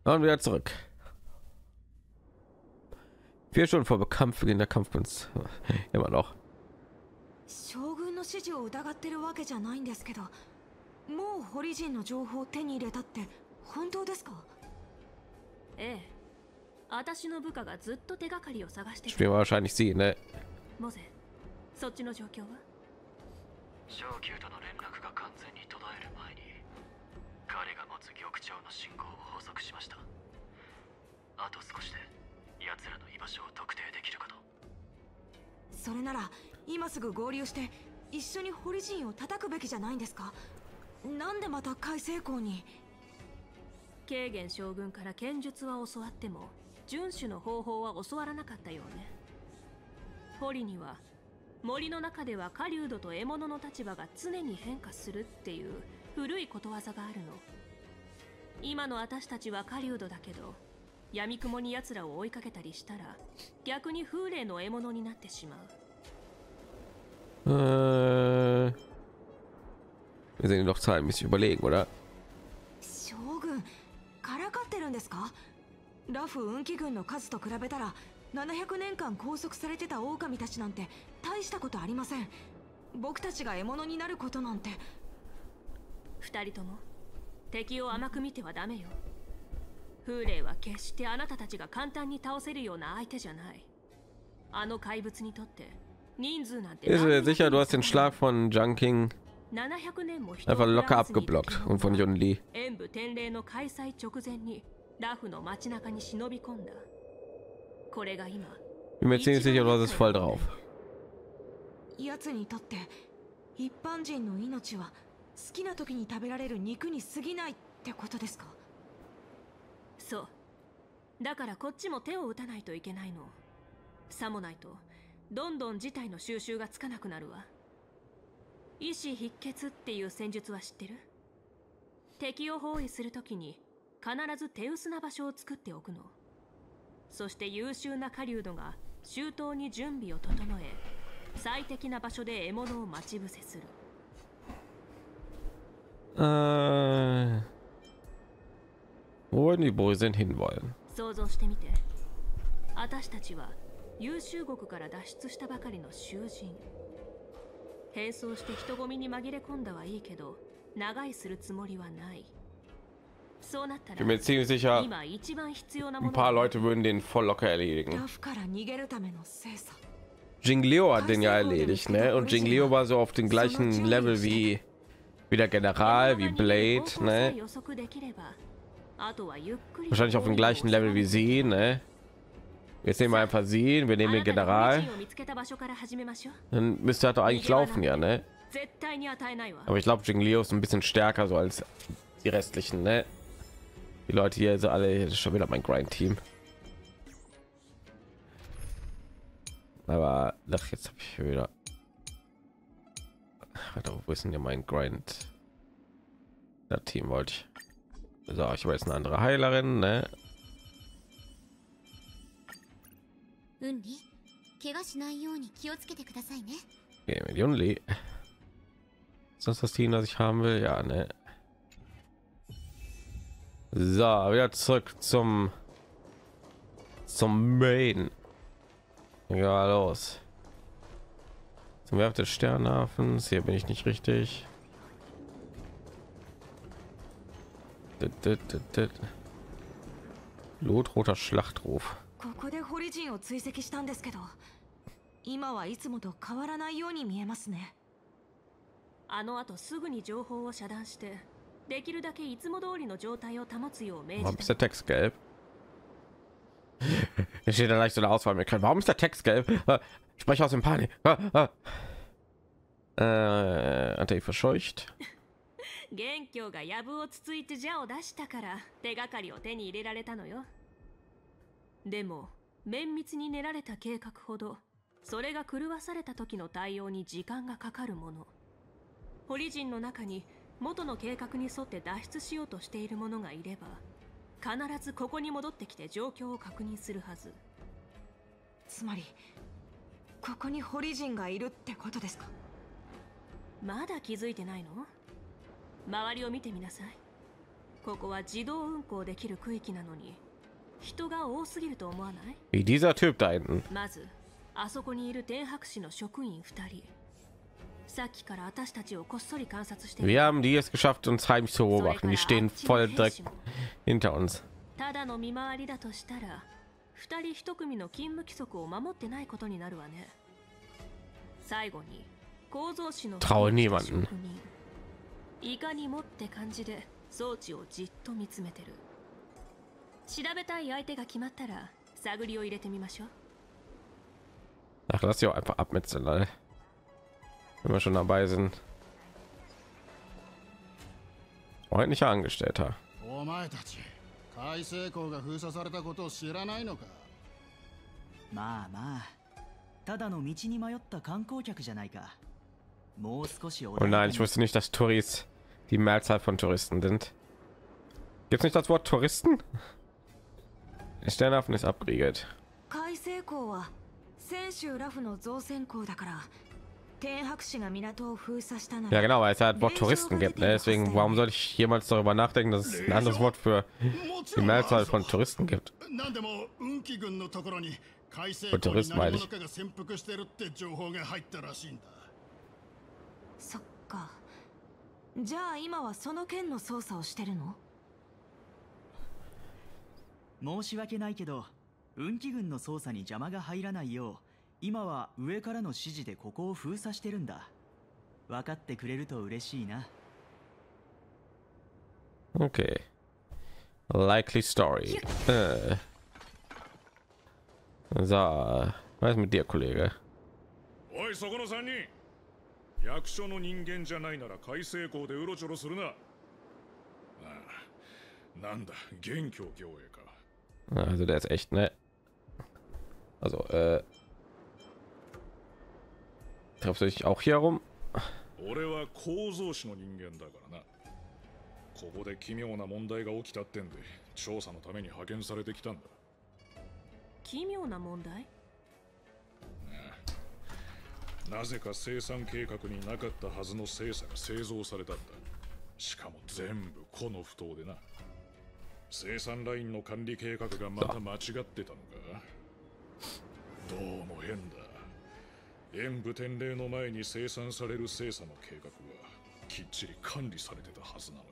Und wieder zurück. Vier Stunden vor Kampfbeginn der Kampfkunst. Immer noch. 将軍の指示を疑ってるわけじゃないんですけどもうホリジンの情報を手に入れたって本当ですかええ私の部下がずっと手がかりを探して Spielen wir wahrscheinlich sie, ne? モゼそっちの状況は昇級との連 玉鳥の信号を捕捉しました。あと少しで奴らの居場所を特定できるかと。それなら今すぐ合流して一緒にホリジンを叩くべきじゃないんですか？なんでまた海成功に？ケーゲン将軍から剣術は教わっても遵守の方法は教わらなかったようね。ホリには森の中では狩人と獲物の立場が常に変化するっていう古いことわざがあるの今の私たちは狩人だけど闇雲に奴らを追いかけたりしたら逆に風霊の獲物になってしまう。Äh, wir sind ihn doch zahlenmäßig überlegen, oder? 将軍からかってるんですか？ラフ運気軍の数と比べたら700年間拘束されてた狼たちなんて大したことありません。僕たちが獲物になることなんて。二人とも敵を甘く見てはダメよ風霊は決してあなたたちが簡単に倒せるような相手じゃないあの怪物にとって人数なんて Ist 何 mir にも sicher, du hast den Schlag von Junking 700年も人を einfach locker abgeblockt und von Yun にラフの街中に忍び込んだこれが今 Bin mir ziemlich sicher, du hast es voll drauf. 奴にとって一般人の命は好きな時に食べられる肉に過ぎないってことですか？そう。だからこっちも手を打たないといけないの。さもないとどんどん事態の収拾がつかなくなるわ。意思必決っていう戦術は知ってる？敵を包囲するときに必ず手薄な場所を作っておくの。そして優秀な狩人が周到に準備を整え最適な場所で獲物を待ち伏せする。Äh, wo die Bösen hinwollen. 想像してみて私たちは優秀国から脱出したばかりの囚人変装して人混みに紛れ込んだはいいけど長居するつもりはないそうなった Ich ら bin mir ziemlich sicher, 今一番必要なも ein の paar Leute würden den voll locker ラ erledigen. フから逃げるための精査 Jing Leo hat den ja erledigt, ne? Und Jing Leo war so auf dem gleichen Level wie, wie der General, wie Blade, 方法さえ ne? 予測できればあとはゆっくり Wahrscheinlich auf dem gleichen Level wie sie, ne? Jetzt nehmen wir einfach sie, wir nehmen den あなたが General. フリジンを見つけた場所から始めましょう Dann müsste er doch eigentlich laufen, ja, ne? 絶対に与えないわ Aber ich glaube, Jing Leo ist ein bisschen stärker so als die restlichen, ne? Die Leute hier so alle, das ist schon wieder mein Grind-Team. Aber ach, jetzt habe ich wieder. Warte, wo ist denn hier mein Grind? Das Team wollte ich. So, ich war jetzt eine andere Heilerin, ne? ne? Okay, mit Yunli. Ist das das Team, das ich haben will? Ja, ne? So, wieder zurück zum zum Main. Ja, los. Zum Werft des Sternhafens. Hier bin ich nicht richtig. Dit, dit, dit, dit. Lotroter Schlachtruf. ここでホリジンを追跡したんですけど今はいつもと変わらないように見えますねあの後すぐに情報を遮断してできるだけいつも通りの状態を保つよう命 Warum じ ist た der Text gelb? Hier steht da leicht so eine Auswahlmöglichkeit. Warum ist der Text gelb? Ich spreche aus dem Panik. Ah, ah. Äh, hat er verscheucht? 元凶が藪をつついて蛇を出したから手がかりを手に入れられたのよでも綿密に練られた計画ほどそれが狂わされた時の対応に時間がかかるものホリジンの中に元の計画に沿って脱出しようとしている者がいれば必ずここに戻ってきて状況を確認するはず。つまりここにホリジンがいるってことですか？まだ気づいてないの？周りを見てみなさい。ここは自動運行できる区域なのに人が多すぎると思わない？Wie dieser Typ da hinten. まずあそこにいる天白市の職員2人 Wir haben die es geschafft, uns heimlich zu beobachten. Die stehen voll direkt hinter uns. ただの見回りだとしたら2人1組の勤務規則を守ってないことになるわね最後に構造士の Traue niemanden. 職人いかにもって感じで装置をじっと見つめてる調べたい相手が決まったら探りを入れてみましょう Ach, lass sie auch einfach abmetzeln, ne? wenn wir schon dabei sind. Freundlicher Angestellter. お前たち海星港が封鎖されたことを知らないのかまあまあただの道に迷った観光客じゃないかもう少し Oh nein, ich wusste nicht, dass Touris die Mehrzahl von Touristen sind. Gibt nicht das Wort Touristen? Der Sternhafen ist abgeriegelt. 海星港は泉州ラフの造船港だから Ja ら genau, weil es halt Wort Touristen gibt. Ne? Deswegen, warum sollte ich jemals darüber nachdenken, dass es ein anderes Wort für die Mehrzahl von Touristen gibt? 何でも運気軍のところに海星これト港にリスト前に何者かが潜伏してるって情報が入ったらしいんだそっかじゃあ今はその件の捜査をしてるの申し訳ないけど運気軍の操作に邪魔が入らないよう今は上からの指示でここを封鎖してるんだ分かってくれると嬉しいな Okay. Likely Story. Äh. So, was ist mit dir, Kollege? おいそこの3人役所の人間じゃないなら改正校でうろちょろするなああなんだ元凶行営か Also, der ist echt nett. Also, äh. Treffst du dich auch hier rum? 俺は構造師の人間だからな。ここで奇妙な問題が起きたってんで調査のために派遣されてきたんだ。奇妙な問題？なぜか生産計画になかったはずの精査が製造されたんだ。しかも全部この不当でな。生産ラインの管理計画がまた間違ってたのか？どうも変だ演武典礼の前に生産される精査の計画はきっちり管理されてたはずなのに。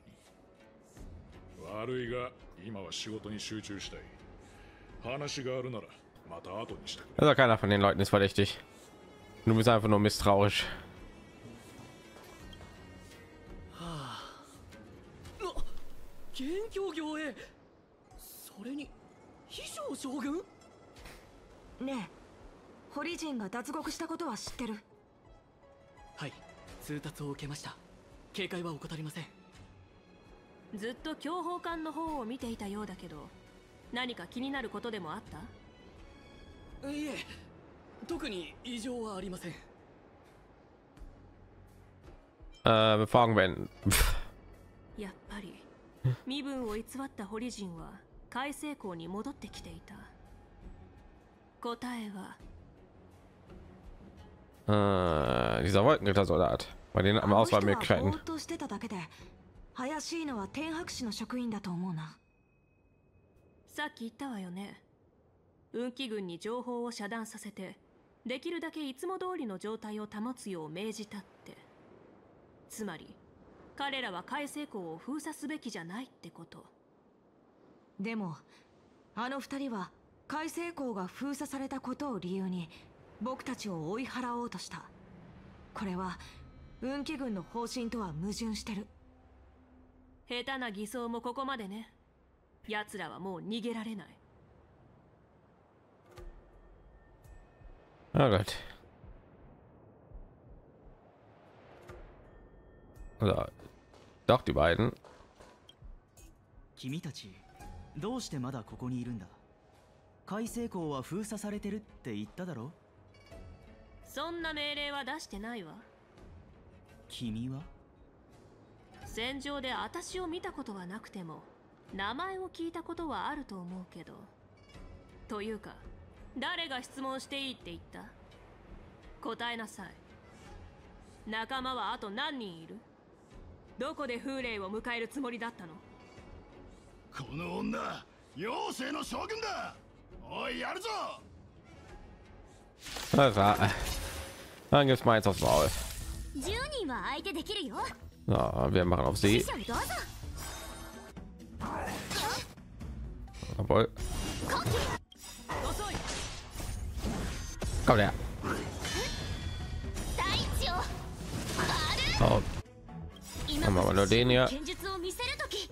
悪いが今は仕事に集中したい。話があるならまた後にしてくれ。Also, keiner von den Leuten ist verdächtig. Du bist einfach nur misstrauisch. 元凶行へそれに秘書将軍？ねえ堀人が脱獄したことは知ってる？はい通達を受けました。警戒は怠りません。ずっと強砲艦の方を見ていたようだけど何か気になることでもあった？いえ特に異常はありません。Äh. [LAUGHS] やっぱり身分を偽った堀人は海星港に戻ってきていた。答えはとしてただけで怪しいのは天白市の職員だと思うなさっき言ったわよね。運気軍に情報を遮断させてできるだけいつも通りの状態を保つよう命じたって。つまり彼らは海星港を封鎖すべきじゃないってこと。でもあの二人は海星港が封鎖されたことを理由に僕たちを追い払おうとした。これは運気軍の方針とは矛盾してる。下手な偽装もここまでね。奴らはもう逃げられない。Oh Gott. Also, doch, die beiden. 君たちどうしてまだここにいるんだ？海星港は封鎖されてるって言っただろ？そんな命令は出してないわ。君は？戦場で私を見たことはなくても名前を聞いたことはあると思うけど。というか誰が質問していいって言った？答えなさい。仲間はあと何人いる？どこで風霊を迎えるつもりだったの？この女妖精の将軍だ。おいやるぞ. Dann gibt's mal eins aufs Maul. 10人は相手できるよ So, wir machen auf 師 sie. 匠どうぞ Obwohl. 遅い Komm her. 大地を Oh, 今 dann machen wir nur den hier, 剣術を見せるとき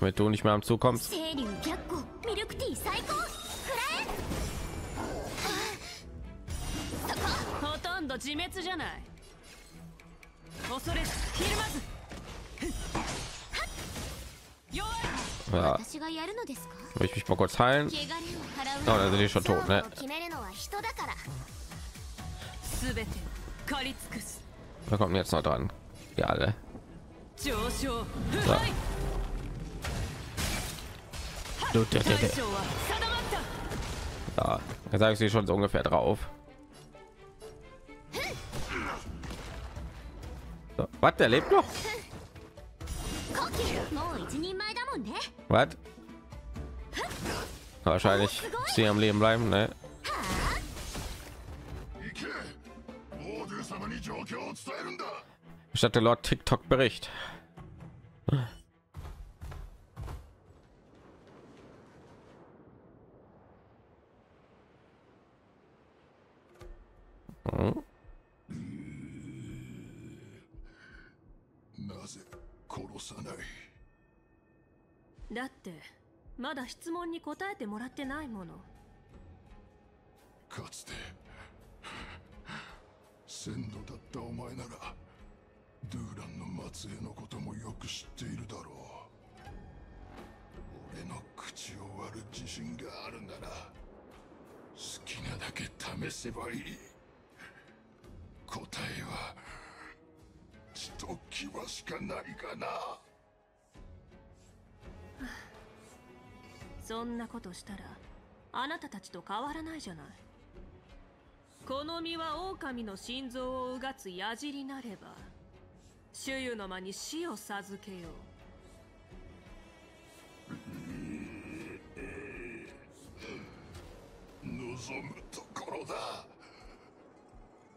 damit du nicht mehr am Zug kommst. んど自滅じゃない恐れずひるまず弱い Ja, 私がやるのですか will ich mich mal kurz heilen. 汚れを払う Oh, da sind die schon tot, ne? 勝負を決めるのは人だからすべて借り尽くす Da kommt jetzt noch dran. Ja, alle. 上昇 So. Du, der, der, 大 der. 将は定まった Ja, da sage ich sie schon so ungefähr drauf. Was, der lebt noch? Was? Wahrscheinlich sie am Leben bleiben, ne? Statt der Lord TikTok Bericht. Hm. 殺さない。だってまだ質問に答えてもらってないもの。かつて先祖だったお前ならドゥーランの末裔のこともよく知っているだろう。俺の口を割る自信があるなら好きなだけ試せばいい。答えは血と牙しかないかなそんなことしたらあなたたちと変わらないじゃない。この身は狼の心臓をうがつ矢尻なれば主湯の間に死を授けよ望むところだ。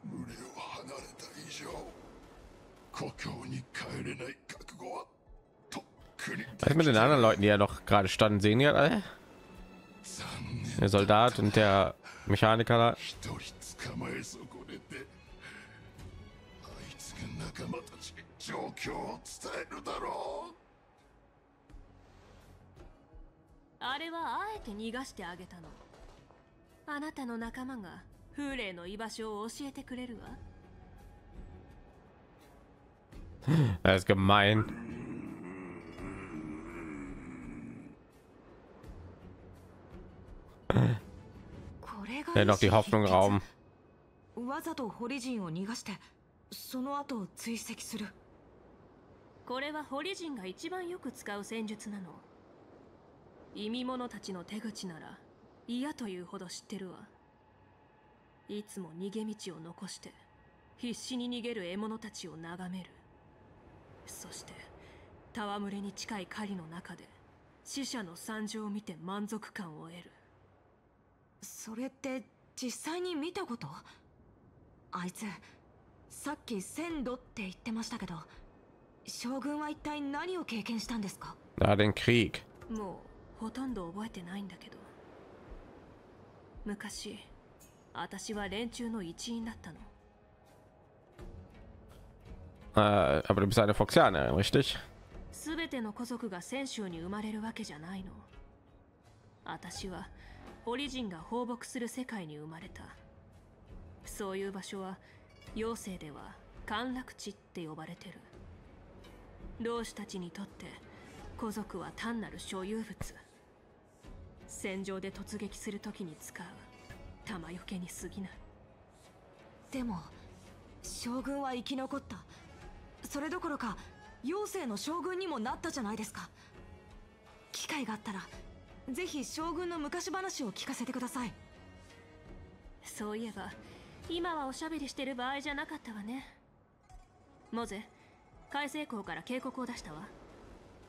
群れを離れた以上 Was mit den anderen Leuten, die ja noch gerade standen? Sehen die alle? Der Soldat und der Mechaniker da. 一人捕まえ損ねてあいつが仲間たちに状況を伝えるだろうあれはあえて逃がしてあげたのあなたの仲間が風霊の居場所を教えてくれるわ Das ist gemein. これが Der noch die Hoffnung rauben. わざとホリジンを逃がしてその後を追跡する。これはホリジンが一番よく使う戦術なの。意味者たちの手口なら嫌というほど知ってるわ。いつも逃げ道を残して必死に逃げる獲物たちを眺めるそして戯れに近い狩りの中で死者の惨状を見て満足感を得る。それって実際に見たこと？あいつさっき鮮度って言ってましたけど将軍は一体何を経験したんですか？Da den Krieg. もうほとんど覚えてないんだけど。昔私は連中の一員だったの Äh, aber du bist eine Foxianerin, richtig? 全ての古族が泉州に生まれるわけじゃないの。私はオリジンが放牧する世界に生まれた。そういう場所は妖精では陥落地って呼ばれてる。老子たちにとって古族は単なる所有物。戦場で突撃するときに使う。弾よけに過ぎない。でも将軍は生き残ったそれどころか妖精の将軍にもなったじゃないですか。機会があったらぜひ将軍の昔話を聞かせてください。そういえば今はおしゃべりしてる場合じゃなかったわね。モゼ海星港から警告を出したわ。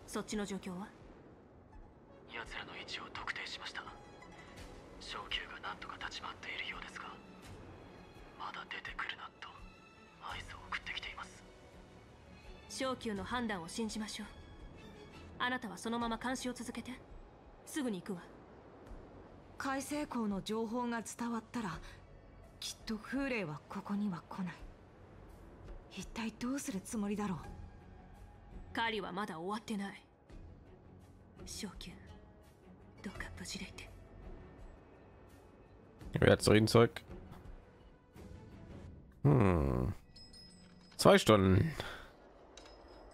そっちの状況は？奴らの位置を特定しました。昇級が何とか立ち回っているようです昇級の判断を信じましょう。あなたはそのまま監視を続けてすぐに行くわ。海星港の情報が伝わったらきっと風霊はここには来ない。一体どうするつもりだろう？狩りはまだ終わってない。昇級。どうか無事でいて。Wieder zu ihnen zurück. Hm. Zwei Stunden.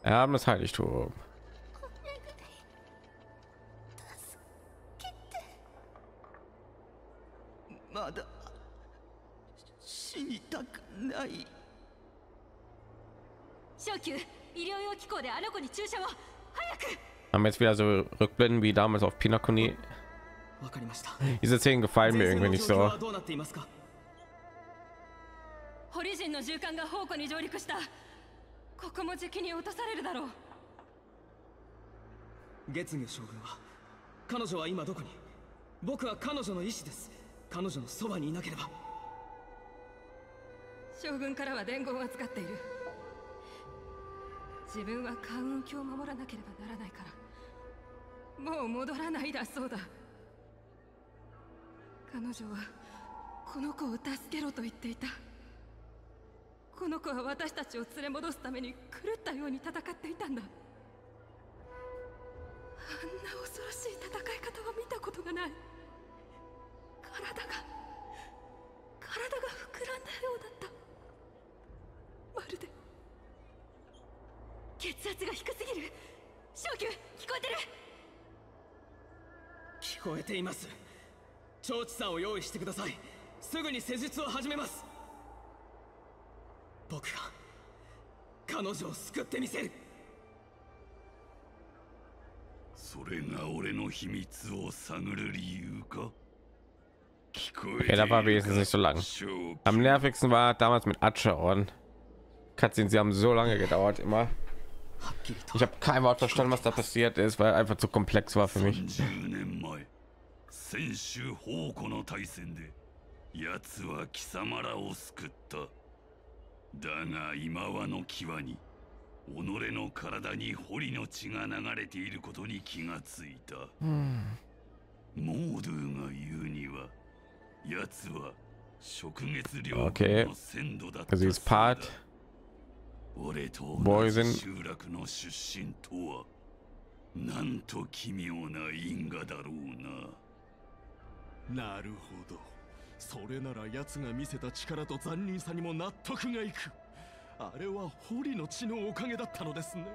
Erhabenes Heiligtum. まだ死にたくない昇級医療用機構であの子に注射を早く Haben jetzt wieder so Rückblenden wie damals auf Pinakuni. わかりました Diese Szenen gefallen mir 前線 irgendwie の nicht 状況 so. はどうなっていますかホリジンの銃艦が宝庫に上陸した ここも時期に落とされるだろう。月月将軍は彼女は今どこに？僕は彼女の意志です。彼女のそばにいなければ。将軍からは伝言を預かっている。自分は関運卿を守らなければならないから。もう戻らないだそうだ。彼女はこの子を助けろと言っていたこの子は私たちを連れ戻すために狂ったように戦っていたんだ。あんな恐ろしい戦い方は見たことがない。体が体が膨らんだようだった。まるで血圧が低すぎる。昇級聞こえてる。聞こえています。長知さんを用意してください。すぐに施術を始めます。僕が彼女を救ってみせるそれが俺の秘密を探る理由か聞こえ Okay, da war wenigstens nicht so lang. Am nervigsten war damals mit Acheron. Cutscenes, sie haben so lange gedauert immer. Ich habe kein Wort verstanden, was da passiert ist, weil einfach zu komplex war für mich. 10年前先週宝庫の大戦で奴は貴様らを救った だが今はの際に己の体に堀の血が流れていることに気がついた Hmm. モードゥが言うには奴は食月領 Okay. の先祖だった Also dieses Part 俺と同じ集落の出身とはなんと奇妙な因果だろうななるほどそれなら奴が見せた力と残忍さにも納得がいくあれは堀の血のおかげだったのですね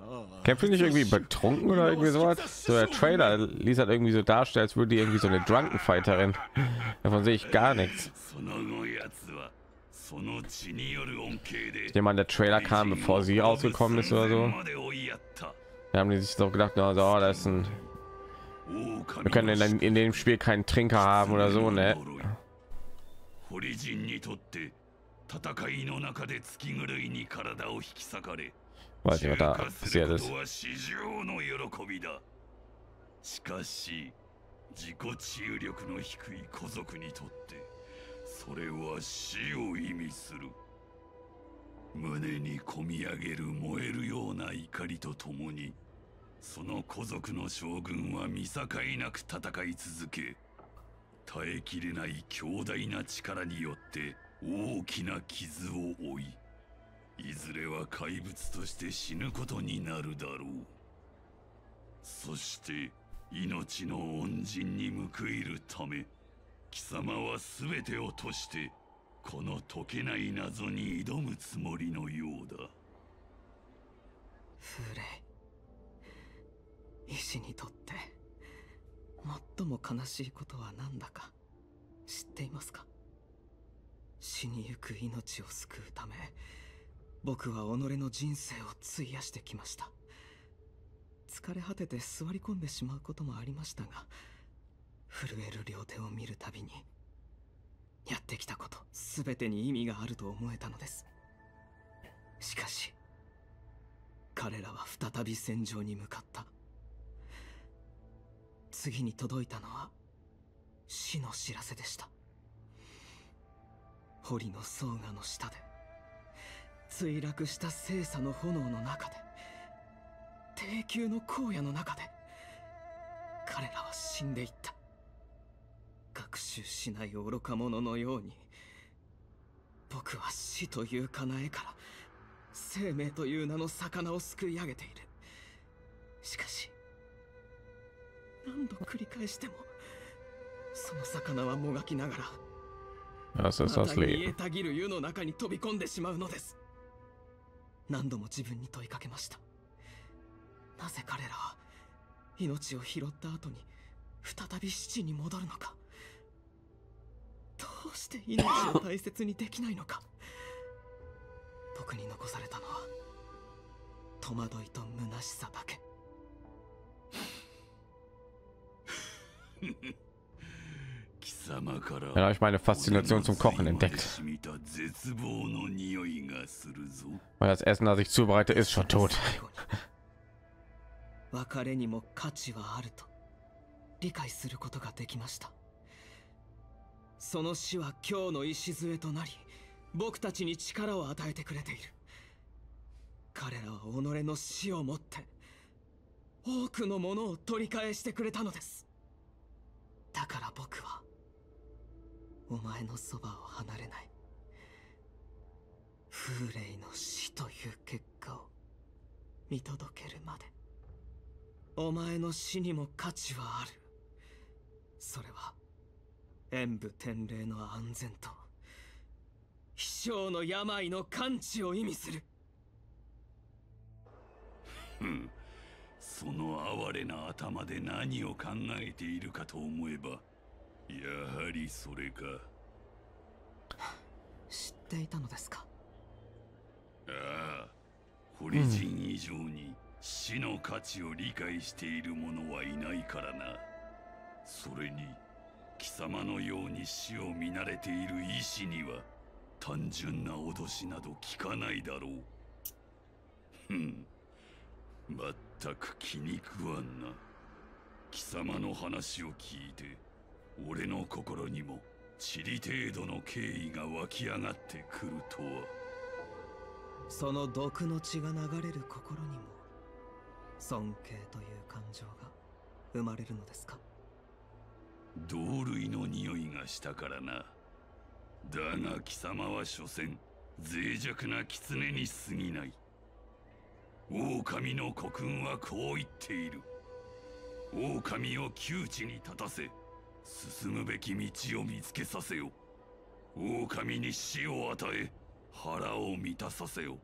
ああ Kämpft die nicht irgendwie betrunken oder irgendwie sowas? So der Trailer ließ halt irgendwie so darstellen, als würde die irgendwie so eine Drunken Fighterin. Davon sehe ich gar nichts. その後奴はその血による恩恵で Ich nehme an, der Trailer kam, bevor sie rausgekommen ist oder so. まで追いやった Da haben die sich so gedacht, na, so, das ist ein. Wir können in, in dem Spiel keinen Trinker haben oder so, ne? 堀人にとって戦いの中で月狂いに体を引き裂かれ Weiß nicht, was da 中華する passiert こ ist. とは至上の喜びだしかし自己治癒力の低い古族にとってそれは死を意味する胸にこみ上げる燃えるような怒りとともにその古族の将軍は見境なく戦い続け耐えきれない強大な力によって大きな傷を負いいずれは怪物として死ぬことになるだろう。そして命の恩人に報いるため貴様は全てを賭してこの解けない謎に挑むつもりのようだ。フレ医師にとって最も悲しいことは何だか知っていますか？死にゆく命を救うため僕は己の人生を費やしてきました。疲れ果てて座り込んでしまうこともありましたが震える両手を見るたびにやってきたこと全てに意味があると思えたのです。しかし彼らは再び戦場に向かった。次に届いたのは死の知らせでした。堀の草河の下で墜落した聖査の炎の中で低級の荒野の中で彼らは死んでいった。学習しない愚か者のように僕は死というかなえから生命という名の魚をすくい上げている。しかし何度繰り返してもその魚はもがきながら das たぎる湯の中に飛び込んでしまうのです。何度も自分に問いかけました。なぜ彼らは命を拾った後に再び七に戻るのか。どうして命を大切にできないのか。僕に残されたのは戸惑いと虚しさだけ Dann habe ich meine Faszination zum Kochen entdeckt. 染みた絶望の匂いがするぞ Weil das Essen, das ich zubereite, ist schon tot. 別れにも価値はあると理解することができましたその死は今日の礎となり僕たちに力を与えてくれている彼らは己の死をもって多くのものを取り返してくれたのですだから僕はお前のそばを離れない。風霊の死という結果を見届けるまでお前の死にも価値はある。それは演武天霊の安全と飛翔の病の完治を意味する。ふん。その哀れな頭で何を考えているかと思えばやはりそれか。[LAUGHS] 知っていたのですか？ああ堀人以上に死の価値を理解している者はいないからな。それに貴様のように死を見慣れている医師には単純な脅しなど効かないだろう。ふん。まったく気に食わんな。貴様の話を聞いて俺の心にも塵程度の敬意が湧き上がってくるとは。その毒の血が流れる心にも尊敬という感情が生まれるのですか？同類の匂いがしたからな。だが貴様は所詮脆弱な狐に過ぎない狼の国君はこう言っている。狼を窮地に立たせ進むべき道を見つけさせよ。狼に死を与え腹を満たさせよ。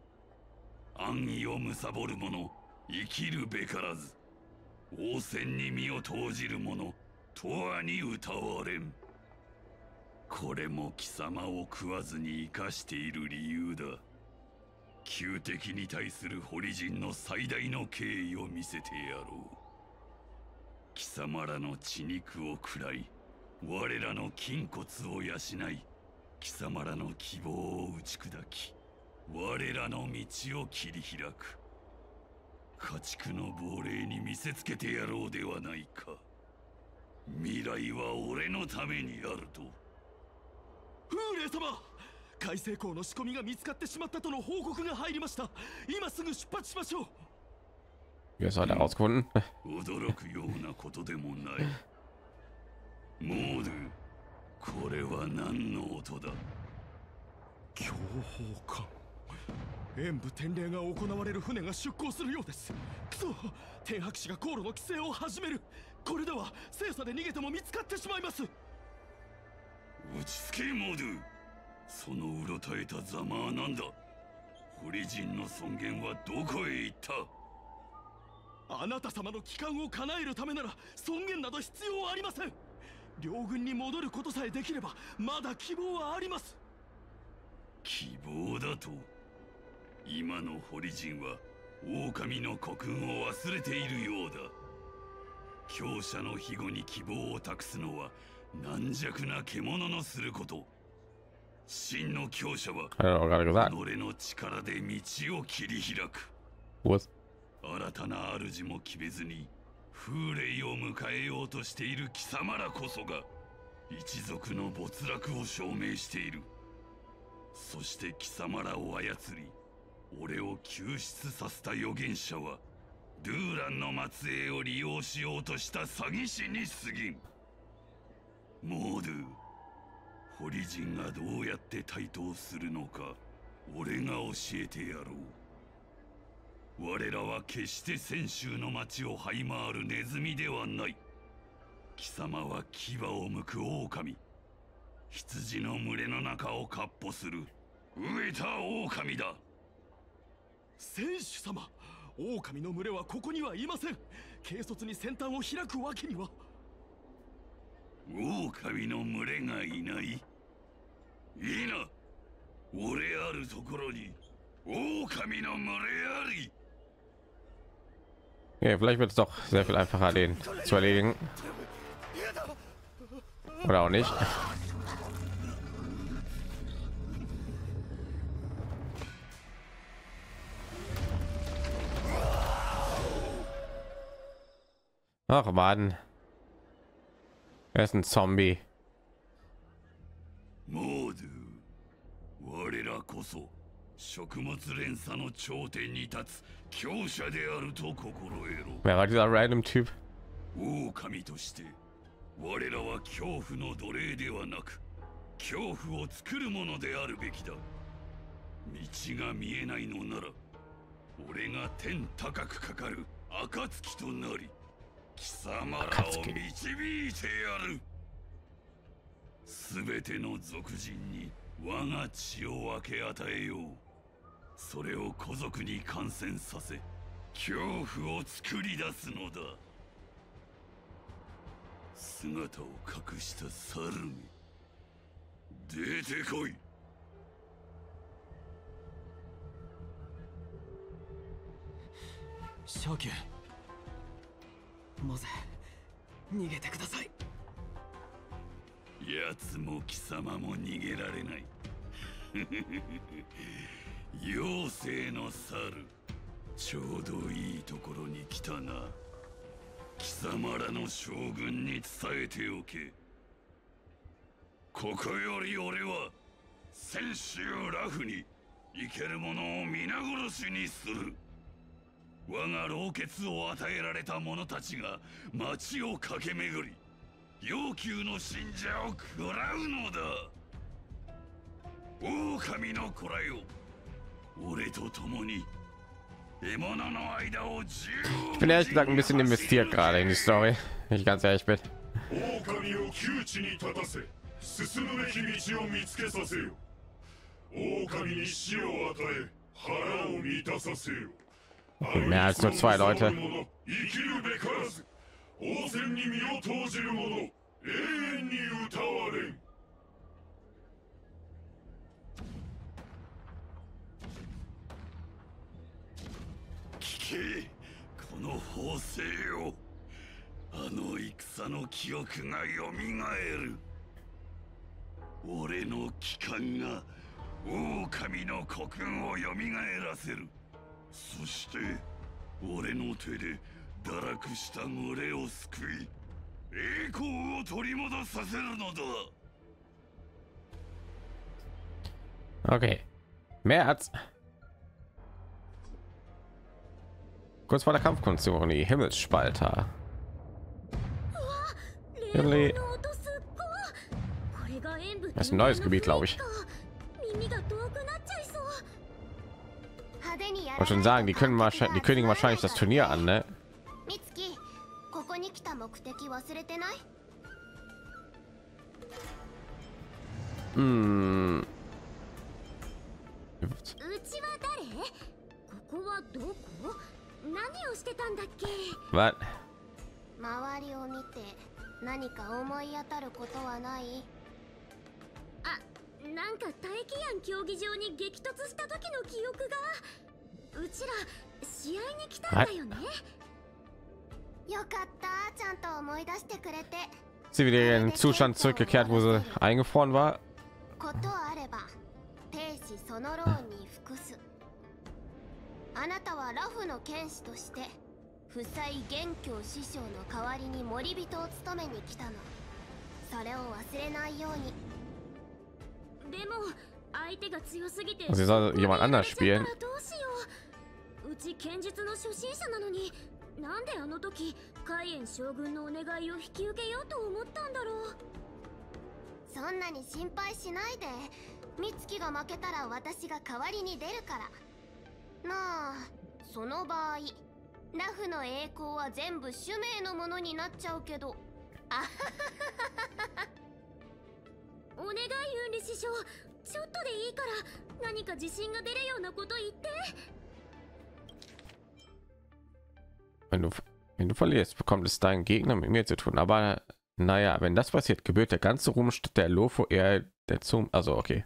安易を貪る者生きるべからず。王戦に身を投じる者とはに歌われん。これも貴様を食わずに生かしている理由だ。旧敵に対する堀人の最大の敬意を見せてやろう。貴様らの血肉を食らい我らの筋骨を養い貴様らの希望を打ち砕き我らの道を切り開く。家畜の亡霊に見せつけてやろうではないか。未来は俺のためにあると。風霊様！海星港の仕込みが見つかってしまったとの報告が入りました。今すぐ出発しましょう。Wie ist er herausgefunden? [LAUGHS] 驚くようなことでもない。モードこれは何の音だ？強砲艦演武天霊が行われる船が出港するようです。くそ天白氏が航路の規制を始める。これでは精査で逃げても見つかってしまいます。落ち着けモードそのうろたえたざまは何だ。堀人の尊厳はどこへ行った？あなた様の帰還を叶えるためなら尊厳など必要はありません。両軍に戻ることさえできればまだ希望はあります。希望だと？今の堀人は狼の国君を忘れているようだ。強者の庇護に希望を託すのは軟弱な獣のすること真の強者は er. 己の力で道を切り開く?新たな主も決めずに風霊を迎えようとしている貴様らこそが一族の没落を証明しているそして貴様らを操り俺を救出させた預言者はドゥーランの末裔を利用しようとした詐欺師に過ぎんモードゥ堀人がどうやって台頭するのか俺が教えてやろう。我らは決して泉州の町を這い回るネズミではない。貴様は牙を剥く狼。羊の群れの中を闊歩する。飢えた狼だ。選手様狼の群れはここにはいません。軽率に先端を開くわけには。狼の群れがいないいいな俺あるところに狼の群れあり Okay, vielleicht wird es doch sehr viel einfacher, den zu erledigen. Oder auch nicht. Ach man. Er ist ein Zombie. モードゥ我らこそ食物連鎖の頂点に立つ強者であると心得ろ Wer war dieser random Typ? 狼として我らは恐怖の奴隷ではなく恐怖を作るものであるべきだ道が見えないのなら俺が天高くかかる暁となり貴様らを導いてやる。すべての族人に我が血を分け与えよう。それを古族に感染させ恐怖を作り出すのだ。姿を隠した猿め出てこい。昇級モゼ逃げてください。奴も貴様も逃げられない。[LAUGHS] 妖精の猿。ちょうどいいところに来たな。貴様らの将軍に伝えておけ。ここより俺は先週ラフに生ける者を皆殺しにする。我が老血を与えられた者たちが町を駆け巡り要求の信者を食らうのだ。狼の子らよ俺と共に獲物の間を自 Ich bin ehrlich gesagt ein bisschen investiert gerade in die Story, wenn ich ganz ehrlich bin. 狼を窮地に立たせ進むべき道を見つけさせよ狼に死を与え腹を満たさせよ Mehr als nur zwei Leute. この法制よ。あの戦の記憶がよみがえる。俺の機関が狼の国軍をよみがえらせる。そして俺の手で堕落した群れを救い栄光を取り戻させるのだ Okay. März. Kurz vor der Kampfkunstzeremonie, Himmelsspalter. Really? これが演武 Das ist ein neues Gebiet, glaube ich. Wollte schon sagen, die können wahrscheinlich, die kündigen wahrscheinlich das Turnier an, ne? みつきここに来た目的忘れてない Hm. うちは誰ここはどこ何をしてたんだっけ Was? 周りを見て何か思い当たることはないあなんか大気ヤン競技場に激突した時の記憶がうちら試合に来たんだよね。よかったちゃんと思い出してくれて。Sie wieder in den Zustand zurückgekehrt, wo sie eingefroren war. ことあれば兵士そのローンに服す。あなたはラフの剣士として負債元凶師匠の代わりに森人を務めに来たの。それを忘れないように。でも相手が強すぎて Sie soll jemand anders spielen. どうち剣術の初心者なのになんであの時海燕将軍のお願いを引き受けようと思ったんだろう？そんなに心配しないで。美月が負けたら私が代わりに出るから。まあその場合ラフの栄光は全部主命のものになっちゃうけど。あははははお願いユンリ師匠ちょっとでいいから何か自信が出るようなこと言って Wenn du, wenn du verlierst, bekommt es dein Gegner mit mir zu tun. Aber naja, wenn das passiert, gebührt der ganze Ruhm statt der Lofo eher der Zoom. Also okay.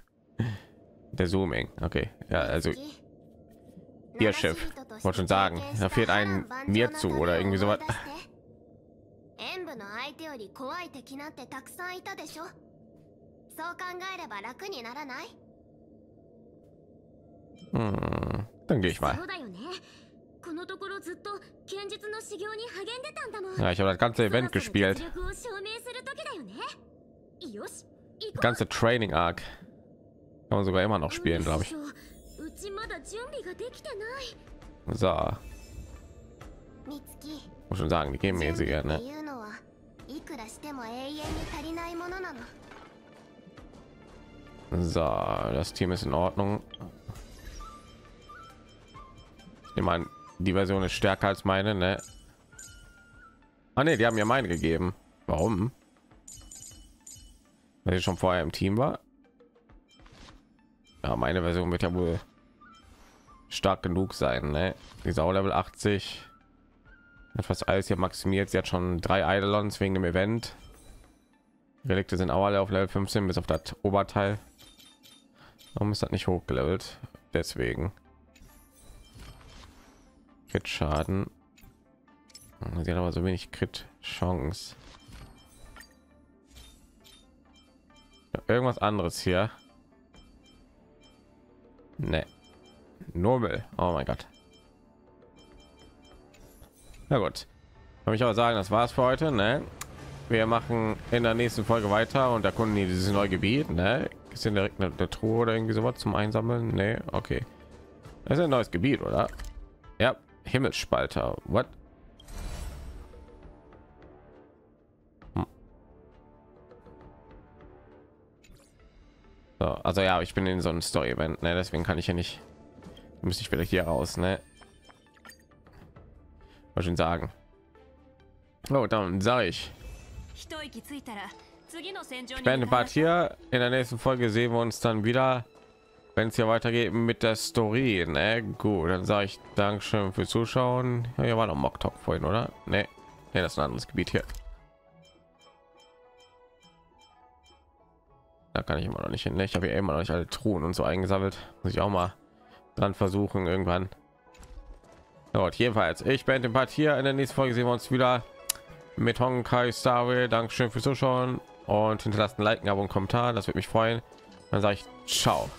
Der Zooming. Okay. Ja, also ihr Schiff. Wollte schon sagen, da fehlt ein mir zu oder irgendwie sowas. 演武の相手より怖い敵なんてたくさんいたでしょそう考えれば楽にならない Hm, dann gehe ich そ mal. うだよね Ja, ich habe das ganze Event gespielt. Das ganze Training Arc kann man sogar immer noch spielen, glaube ich. So. Muss schon sagen, die geben mir sie gerne. So, das Team ist in Ordnung. Ich nehme die Version ist stärker als meine, ne? Ah ne, die haben ja meine gegeben. Warum? Weil ich schon vorher im Team war. Ja, meine Version wird ja wohl stark genug sein, ne? Die Sau Level 80. Etwas alles hier maximiert. Sie hat schon drei Eidolons wegen dem Event. Relikte sind auch alle auf Level 15 bis auf das Oberteil. Warum ist das nicht hochgelevelt? Deswegen. Crit Schaden. Sie hat aber so wenig Crit Chance. Irgendwas anderes hier. Ne. Nobel. Oh mein Gott. Na gut. Kann ich aber sagen, das war's für heute. Ne? Wir machen in der nächsten Folge weiter und erkunden dieses neue Gebiet. Ne? Ist hier direkt eine, eine Truhe oder irgendwie sowas zum Einsammeln? Ne, okay. Das ist ein neues Gebiet, oder? Himmelsspalter. What? Hm. Also ja, ich bin in so einem Story-Event, ne? Deswegen kann ich ja nicht. Muss ich vielleicht hier raus, ne? Mal schon sagen. Oh, dann sage ich. Ich bin bald hier. In der nächsten Folge sehen wir uns dann wieder wenn es hier weitergeht mit der Story. Ne? Gut, dann sage ich Dankeschön fürs Zuschauen. Ja, hier war noch Mock Talk vorhin, oder? Ne, nee, das ist ein anderes Gebiet hier. Da kann ich immer noch nicht hin. Ne? Ich habe ja immer noch nicht alle Truhen und so eingesammelt. Muss ich auch mal dran versuchen irgendwann. Dort jedenfalls. Ich bin den Part hier. In der nächsten Folge sehen wir uns wieder mit Honkai Star Rail. Dankeschön fürs Zuschauen und hinterlasst ein Like, Abo, einen Kommentar. Das würde mich freuen. Dann sage ich ciao.